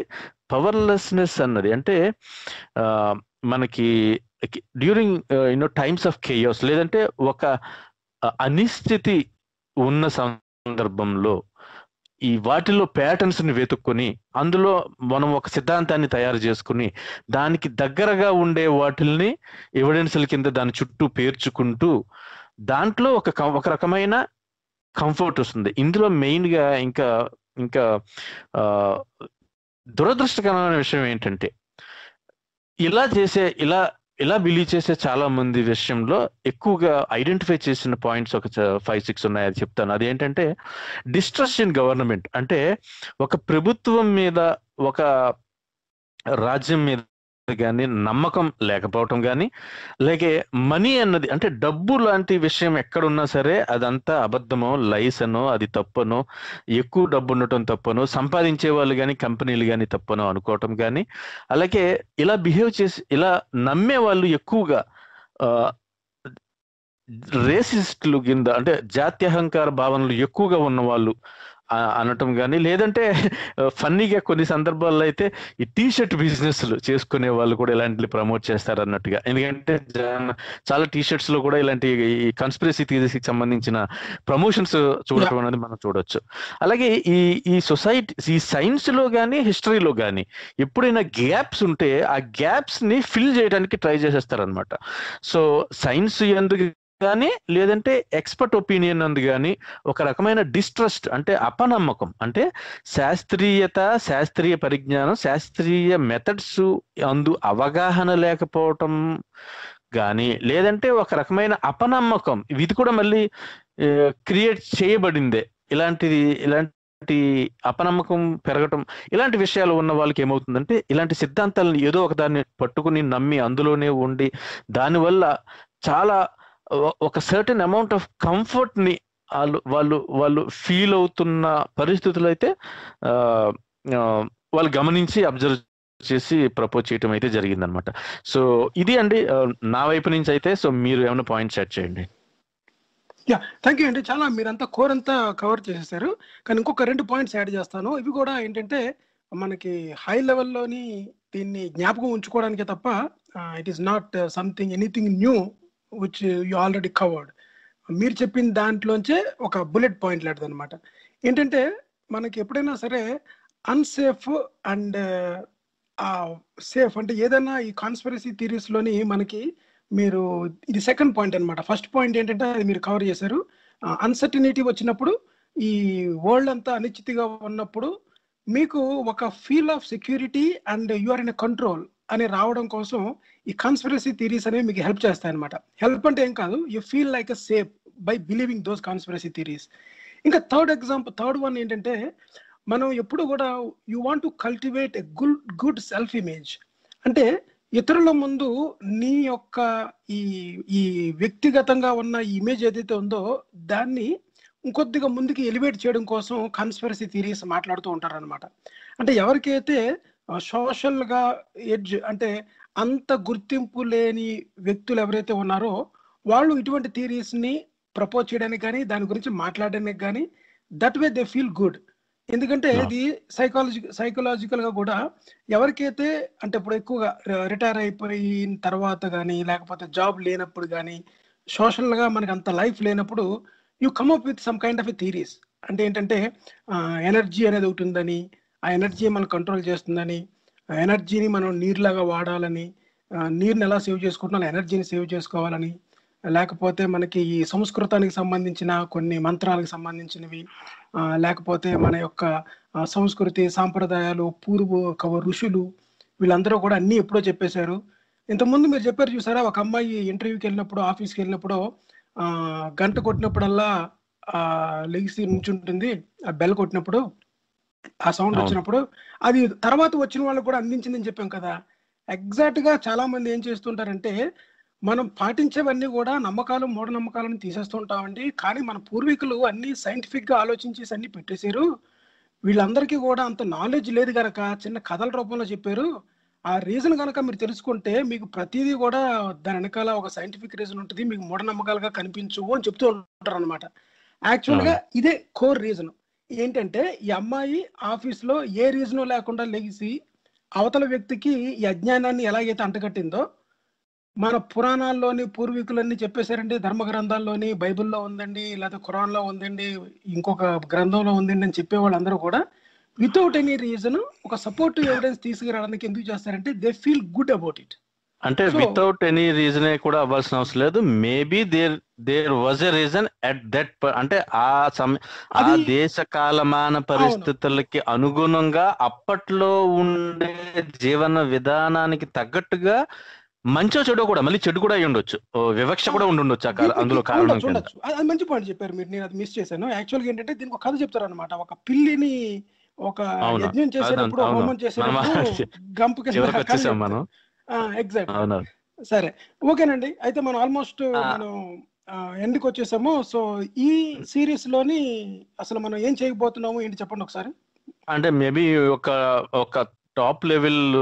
పవర్లెస్నెస్ అన్నది అంటే మనకి during you know times of chaos లేదంటే ఒక అనిశ్చితి ఉన్న సందర్భంలో ఈ వాటిలో ప్యాటర్న్స్ని వెతుక్కొని అందులో మనం ఒక సిద్ధాంతాన్ని తయారు చేసుకుని దానికి దగ్గరగా ఉండే వాటిల్ని ఎవిడెన్స్ల కింద దాని చుట్టూ పేర్చుకుంటూ దాంట్లో ఒక క- ఒక రకమైన కంఫర్ట్ వస్తుంది. ఇందులో మెయిన్గా ఇంకా ఇంకా దురదృష్టకరమైన విషయం ఏంటంటే ఇలా చేసే ఇలా ఇలా బిలీవ్ చేసే చాలా మంది విషయంలో ఎక్కువగా ఐడెంటిఫై చేసిన పాయింట్స్ ఒక ఫైవ్ సిక్స్ ఉన్నాయి అది చెప్తాను. అదేంటంటే డిస్ట్రస్ట్ ఇన్ గవర్నమెంట్ అంటే ఒక ప్రభుత్వం మీద ఒక రాజ్యం మీద కానీ నమ్మకం లేకపోవటం కానీ లేకే మనీ అన్నది అంటే డబ్బు లాంటి విషయం ఎక్కడున్నా సరే అదంతా అబద్ధమో లైసనో అది తప్పనో ఎక్కువ డబ్బు ఉండటం తప్పనో సంపాదించే వాళ్ళు కానీ కంపెనీలు కానీ తప్పనో అనుకోవటం కానీ అలాగే ఇలా బిహేవ్ చేసి ఇలా నమ్మే వాళ్ళు ఎక్కువగా రేసిస్టులు కింద అంటే జాత్యహంకార భావనలు ఎక్కువగా ఉన్న వాళ్ళు అనటం కానీ లేదంటే ఫన్నీగా కొన్ని సందర్భాల్లో అయితే ఈ టీ షర్ట్ బిజినెస్లు చేసుకునే వాళ్ళు కూడా ఇలాంటివి ప్రమోట్ చేస్తారు అన్నట్టుగా ఎందుకంటే చాలా టీ షర్ట్స్లో కూడా ఇలాంటి ఈ కన్స్పిరసీ థియరీస్కి సంబంధించిన ప్రమోషన్స్ చూడటం అనేది మనం చూడొచ్చు. అలాగే ఈ ఈ సొసైటీ ఈ సైన్స్లో కానీ హిస్టరీలో కానీ ఎప్పుడైనా గ్యాప్స్ ఉంటే ఆ గ్యాప్స్ని ఫిల్ చేయడానికి ట్రై చేసేస్తారనమాట సో సైన్స్ ఎందుకు కానీ లేదంటే ఎక్స్పర్ట్ ఒపీనియన్ అందు కానీ ఒక రకమైన డిస్ట్రస్ట్ అంటే అపనమ్మకం. అంటే శాస్త్రీయత శాస్త్రీయ పరిజ్ఞానం శాస్త్రీయ మెథడ్స్ అందు అవగాహన లేకపోవటం కానీ లేదంటే ఒక రకమైన అపనమ్మకం. ఇది కూడా మళ్ళీ క్రియేట్ చేయబడిందే. ఇలాంటిది ఇలాంటి అపనమ్మకం పెరగటం ఇలాంటి విషయాలు ఉన్న వాళ్ళకి ఏమవుతుందంటే ఇలాంటి సిద్ధాంతాలను ఏదో ఒక దాన్ని పట్టుకుని నమ్మి అందులోనే ఉండి దానివల్ల చాలా ఒక సర్టెన్ అమౌంట్ ఆఫ్ కంఫర్ట్ని వాళ్ళు వాళ్ళు వాళ్ళు ఫీల్ అవుతున్న పరిస్థితులు అయితే వాళ్ళు గమనించి అబ్జర్వ్ చేసి ప్రపోజ్ చేయటం అయితే జరిగిందనమాట సో ఇది అండి నా వైపు నుంచి అయితే సో మీరు ఏమైనా పాయింట్స్ యాడ్ చేయండి. యా థ్యాంక్ యూ అండి. చాలా మీరంతా కోర్ అంతా కవర్ చేసేసారు. కానీ ఇంకొక రెండు పాయింట్స్ యాడ్ చేస్తాను. ఇవి కూడా ఏంటంటే మనకి హై లెవెల్లోని దీన్ని జ్ఞాపకం ఉంచుకోవడానికే తప్ప it is not something anything new which you already covered మీరు చెప్పిన దాంట్లోంచే ఒక బుల్లెట్ పాయింట్ లాంటిది అనమాట ఏంటంటే మనకి ఎప్పుడైనా సరే అన్సేఫ్ అండ్ సేఫ్ అంటే ఏదైనా ఈ కాన్స్పిరసీ థీరీస్లోని మనకి మీరు ఇది సెకండ్ పాయింట్ అనమాట ఫస్ట్ పాయింట్ ఏంటంటే అది మీరు కవర్ చేశారు. Uh, అన్సర్టినిటీ వచ్చినప్పుడు ఈ వరల్డ్ అంతా అనిశ్చితిగా ఉన్నప్పుడు మీకు ఒక feel of security and you are in control అని రావడం కోసం ఈ కాన్స్పిరసీ థీరీస్ అనేవి మీకు హెల్ప్ చేస్తాయి అనమాట హెల్ప్ అంటే ఏం కాదు you feel like a safe by believing those conspiracy theories ఇంకా థర్డ్ ఎగ్జాంపుల్ థర్డ్ వన్ ఏంటంటే మనం ఎప్పుడు కూడా you want to cultivate a good good self image అంటే ఇతరుల ముందు నీ యొక్క ఈ ఈ వ్యక్తిగతంగా ఉన్న ఇమేజ్ ఏదైతే ఉందో దాన్ని ఇంకొద్దిగా ముందుకి ఎలివేట్ చేయడం కోసం కాన్స్పిరసీ థీరీస్ మాట్లాడుతూ ఉంటారనమాట అంటే ఎవరికైతే సోషల్గా ఎడ్జ్ అంటే అంత గుర్తింపు లేని వ్యక్తులు ఎవరైతే ఉన్నారో వాళ్ళు ఇటువంటి థీరీస్ని ప్రపోజ్ చేయడానికి కానీ దాని గురించి మాట్లాడడానికి కానీ that way they feel good ఎందుకంటే. ఇది సైకాలజీ సైకలాజికల్గా కూడా ఎవరికైతే అంటే ఇప్పుడు ఎక్కువగా రిటైర్ అయిపోయిన తర్వాత కానీ లేకపోతే జాబ్ లేనప్పుడు కానీ సోషల్గా మనకి అంత లైఫ్ లేనప్పుడు you come up with some kind of a theories అంటే ఏంటంటే ఎనర్జీ అనేది ఒకటి ఉందని ఆ ఎనర్జీ మనం కంట్రోల్ చేస్తుందని ఆ ఎనర్జీని మనం నీరులాగా వాడాలని నీరుని ఎలా సేవ్ చేసుకుంటున్నాం ఎనర్జీని సేవ్ చేసుకోవాలని లేకపోతే మనకి ఈ సంస్కృతానికి సంబంధించిన కొన్ని మంత్రాలకు సంబంధించినవి లేకపోతే మన యొక్క సంస్కృతి సాంప్రదాయాలు పూర్వ కవ ఋషులు వీళ్ళందరూ కూడా అన్నీ ఎప్పుడో చెప్పేశారు. ఇంతకుముందు మీరు చెప్పారు చూసారా ఒక అమ్మాయి ఇంటర్వ్యూకి వెళ్ళినప్పుడు ఆఫీస్కి వెళ్ళినప్పుడు గంట కొట్టినప్పుడల్లా లెగిసి నుంచుంటుంది ఆ బెల్ కొట్టినప్పుడు ఆ సౌండ్. వచ్చినప్పుడు అది తర్వాత వచ్చిన వాళ్ళకి కూడా అందించిందని చెప్పాం కదా. ఎగ్జాక్ట్గా చాలా మంది ఏం చేస్తుంటారంటే మనం పాటించేవన్నీ కూడా నమ్మకాలు మూఢనమ్మకాలను తీసేస్తుంటామండి. కానీ మన పూర్వీకులు అన్ని సైంటిఫిక్గా ఆలోచించేసి అన్ని పెట్టేశారు. వీళ్ళందరికీ కూడా అంత నాలెడ్జ్ లేదు గనక చిన్న కథల రూపంలో చెప్పారు. ఆ రీజన్ కనుక మీరు తెలుసుకుంటే మీకు ప్రతిదీ కూడా దాని వెనకాల ఒక సైంటిఫిక్ రీజన్ ఉంటుంది. మీకు మూఢనమ్మకాలుగా కనిపించవు అని చెప్తూ ఉంటారు అనమాట యాక్చువల్గా ఇదే కోర్ రీజన్ ఏంటంటే ఈ అమ్మాయి ఆఫీస్లో ఏ రీజను లేకుండా లెగిసి అవతల వ్యక్తికి ఈ అజ్ఞానాన్ని ఎలాగైతే అంటగట్టిందో మన పురాణాల్లోని పూర్వీకులన్నీ చెప్పేశారండి ధర్మ గ్రంథాల్లోని బైబిల్లో ఉందండి లేదా ఖురాన్లో ఉందండి ఇంకొక గ్రంథంలో ఉందండి అని చెప్పే వాళ్ళందరూ కూడా వితౌట్ ఎనీ రీజన్ ఒక సపోర్టివ్ ఎవిడెన్స్ తీసుకురావడానికి ఎందుకు చేస్తారంటే they feel good about it అంటే వితౌట్ ఎనీ రీజన్ కూడా అవ్వాల్సిన అవసరం లేదు. Maybe there there was a reason at that అంటే ఆ సమ ఆ దేశ కాలమాన పరిస్థితులకి అనుగుణంగా అప్పట్లో ఉండే జీవన విధానానికి తగ్గట్టుగా మంచో చెడు కూడా మళ్ళీ చెడు కూడా అయి ఉండొచ్చు. వివక్ష కూడా ఉండి ఉండొచ్చు ఆ కాల- అందులో కారణం. అది మంచి పాయింట్ చెప్పారు మీరు. నేను అది మిస్ చేశాను. యాక్చువల్గా ఏంటంటే దీనికి ఒక కథ చెప్తారు అనమాట ఒక పిల్లిని ఒక. యజ్ఞం చేసేటప్పుడు. హోమం చేసేటప్పుడు గంపు కింద ఎగ్జాక్ట్ అవును? సరే. ఓకేనండి. అయితే మనం ఆల్మోస్ట్. మనం ఎండ్కి వచ్చేసాము. సో ఈ సిరీస్లోని అసలు మనం ఏం చేయబోతున్నాము ఏంటి చెప్పండి ఒకసారి? అంటే మేబీ ఒక ఒక టాప్ లెవెల్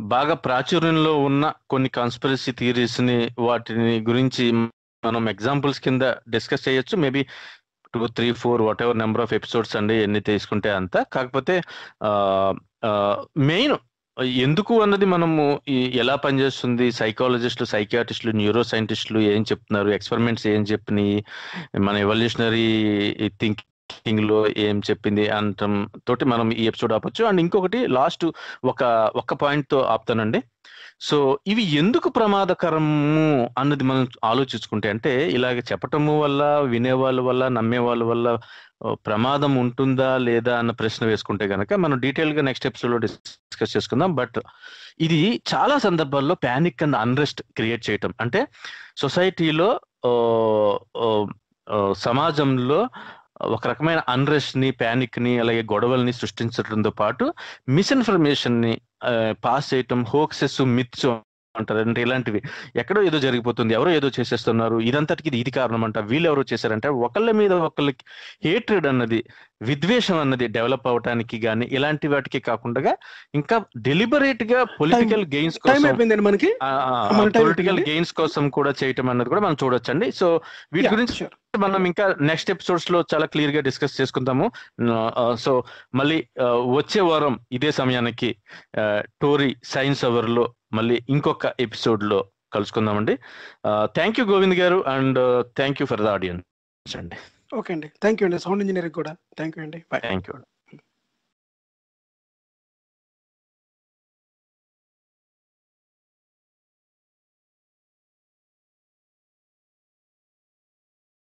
బాగా ప్రాచుర్యంలో ఉన్న కొన్ని కాన్స్పిరసీ థియరీస్ని వాటిని గురించి మనం ఎగ్జాంపుల్స్ కింద డిస్కస్ చేయొచ్చు. Maybe two three four whatever number of episodes అండి ఎన్ని తీసుకుంటే అంత. కాకపోతే మెయిన్ ఎందుకు అన్నది మనము ఈ- ఎలా పనిచేస్తుంది? సైకాలజిస్టులు సైకియాటిస్టులు న్యూరో సైంటిస్టులు ఏం చెప్తున్నారు? ఎక్స్పెరిమెంట్స్ ఏం చెప్పినాయి? మన ఎవల్యూషనరీ థింకింగ్లో ఏం చెప్పింది? అనటం తోటి మనం ఈ ఎపిసోడ్ ఆపొచ్చు. అండ్ ఇంకొకటి లాస్ట్ ఒక ఒక్క పాయింట్తో ఆపుతానండి. సో ఇవి ఎందుకు ప్రమాదకరము అన్నది మనం ఆలోచించుకుంటే అంటే ఇలాగ చెప్పటము వల్ల వినే వాళ్ళ వల్ల నమ్మే వాళ్ళ వల్ల ప్రమాదం ఉంటుందా లేదా అన్న ప్రశ్న వేసుకుంటే కనుక మనం డీటెయిల్గా నెక్స్ట్ ఎపిసోడ్లో డిస్కస్ చేసుకుందాం. బట్ ఇది చాలా సందర్భాల్లో ప్యానిక్ అండ్ అన్రెస్ట్ క్రియేట్ చేయటం. అంటే సొసైటీలో సమాజంలో ఒక రకమైన అన్రెస్ట్ని ప్యానిక్ని అలాగే గొడవల్ని సృష్టించడంతో పాటు మిస్ఇన్ఫర్మేషన్ని పాస్ చేయటం హోక్సెస్ మిత్స్ అంటారు అంటే ఇలాంటివి. ఎక్కడో ఏదో జరిగిపోతుంది. ఎవరో ఏదో చేసేస్తున్నారు. ఇదంతటికి ఇది కారణం అంట వీళ్ళు ఎవరో చేశారంటే ఒకళ్ళ మీద ఒకళ్ళకి హేట్రెడ్ అన్నది విద్వేషం అన్నది డెవలప్ అవటానికి గానీ ఇలాంటి వాటికి కాకుండా ఇంకా డెలిబరేట్గా పొలిటికల్ గెయిన్స్ కోసం మనకి? పొలిటికల్. గెయిన్స్ కోసం కూడా చేయటం అన్నది కూడా మనం చూడొచ్చండి. సో వీటి గురించి. మనం ఇంకా నెక్స్ట్ ఎపిసోడ్స్లో చాలా క్లియర్గా డిస్కస్ చేసుకుందాము. సో మళ్ళీ వచ్చే వారం ఇదే సమయానికి టోరీ సైన్స్ అవర్లో మళ్ళీ ఇంకొక ఎపిసోడ్లో కలుసుకుందామండి థ్యాంక్ యూ గోవింద్ గారు and thank you for the audience అండి. ఓకే అండి. థ్యాంక్ యూ అండి. సౌండ్ ఇంజనీరింగ్ కూడా. థ్యాంక్ యూ అండి. Thank you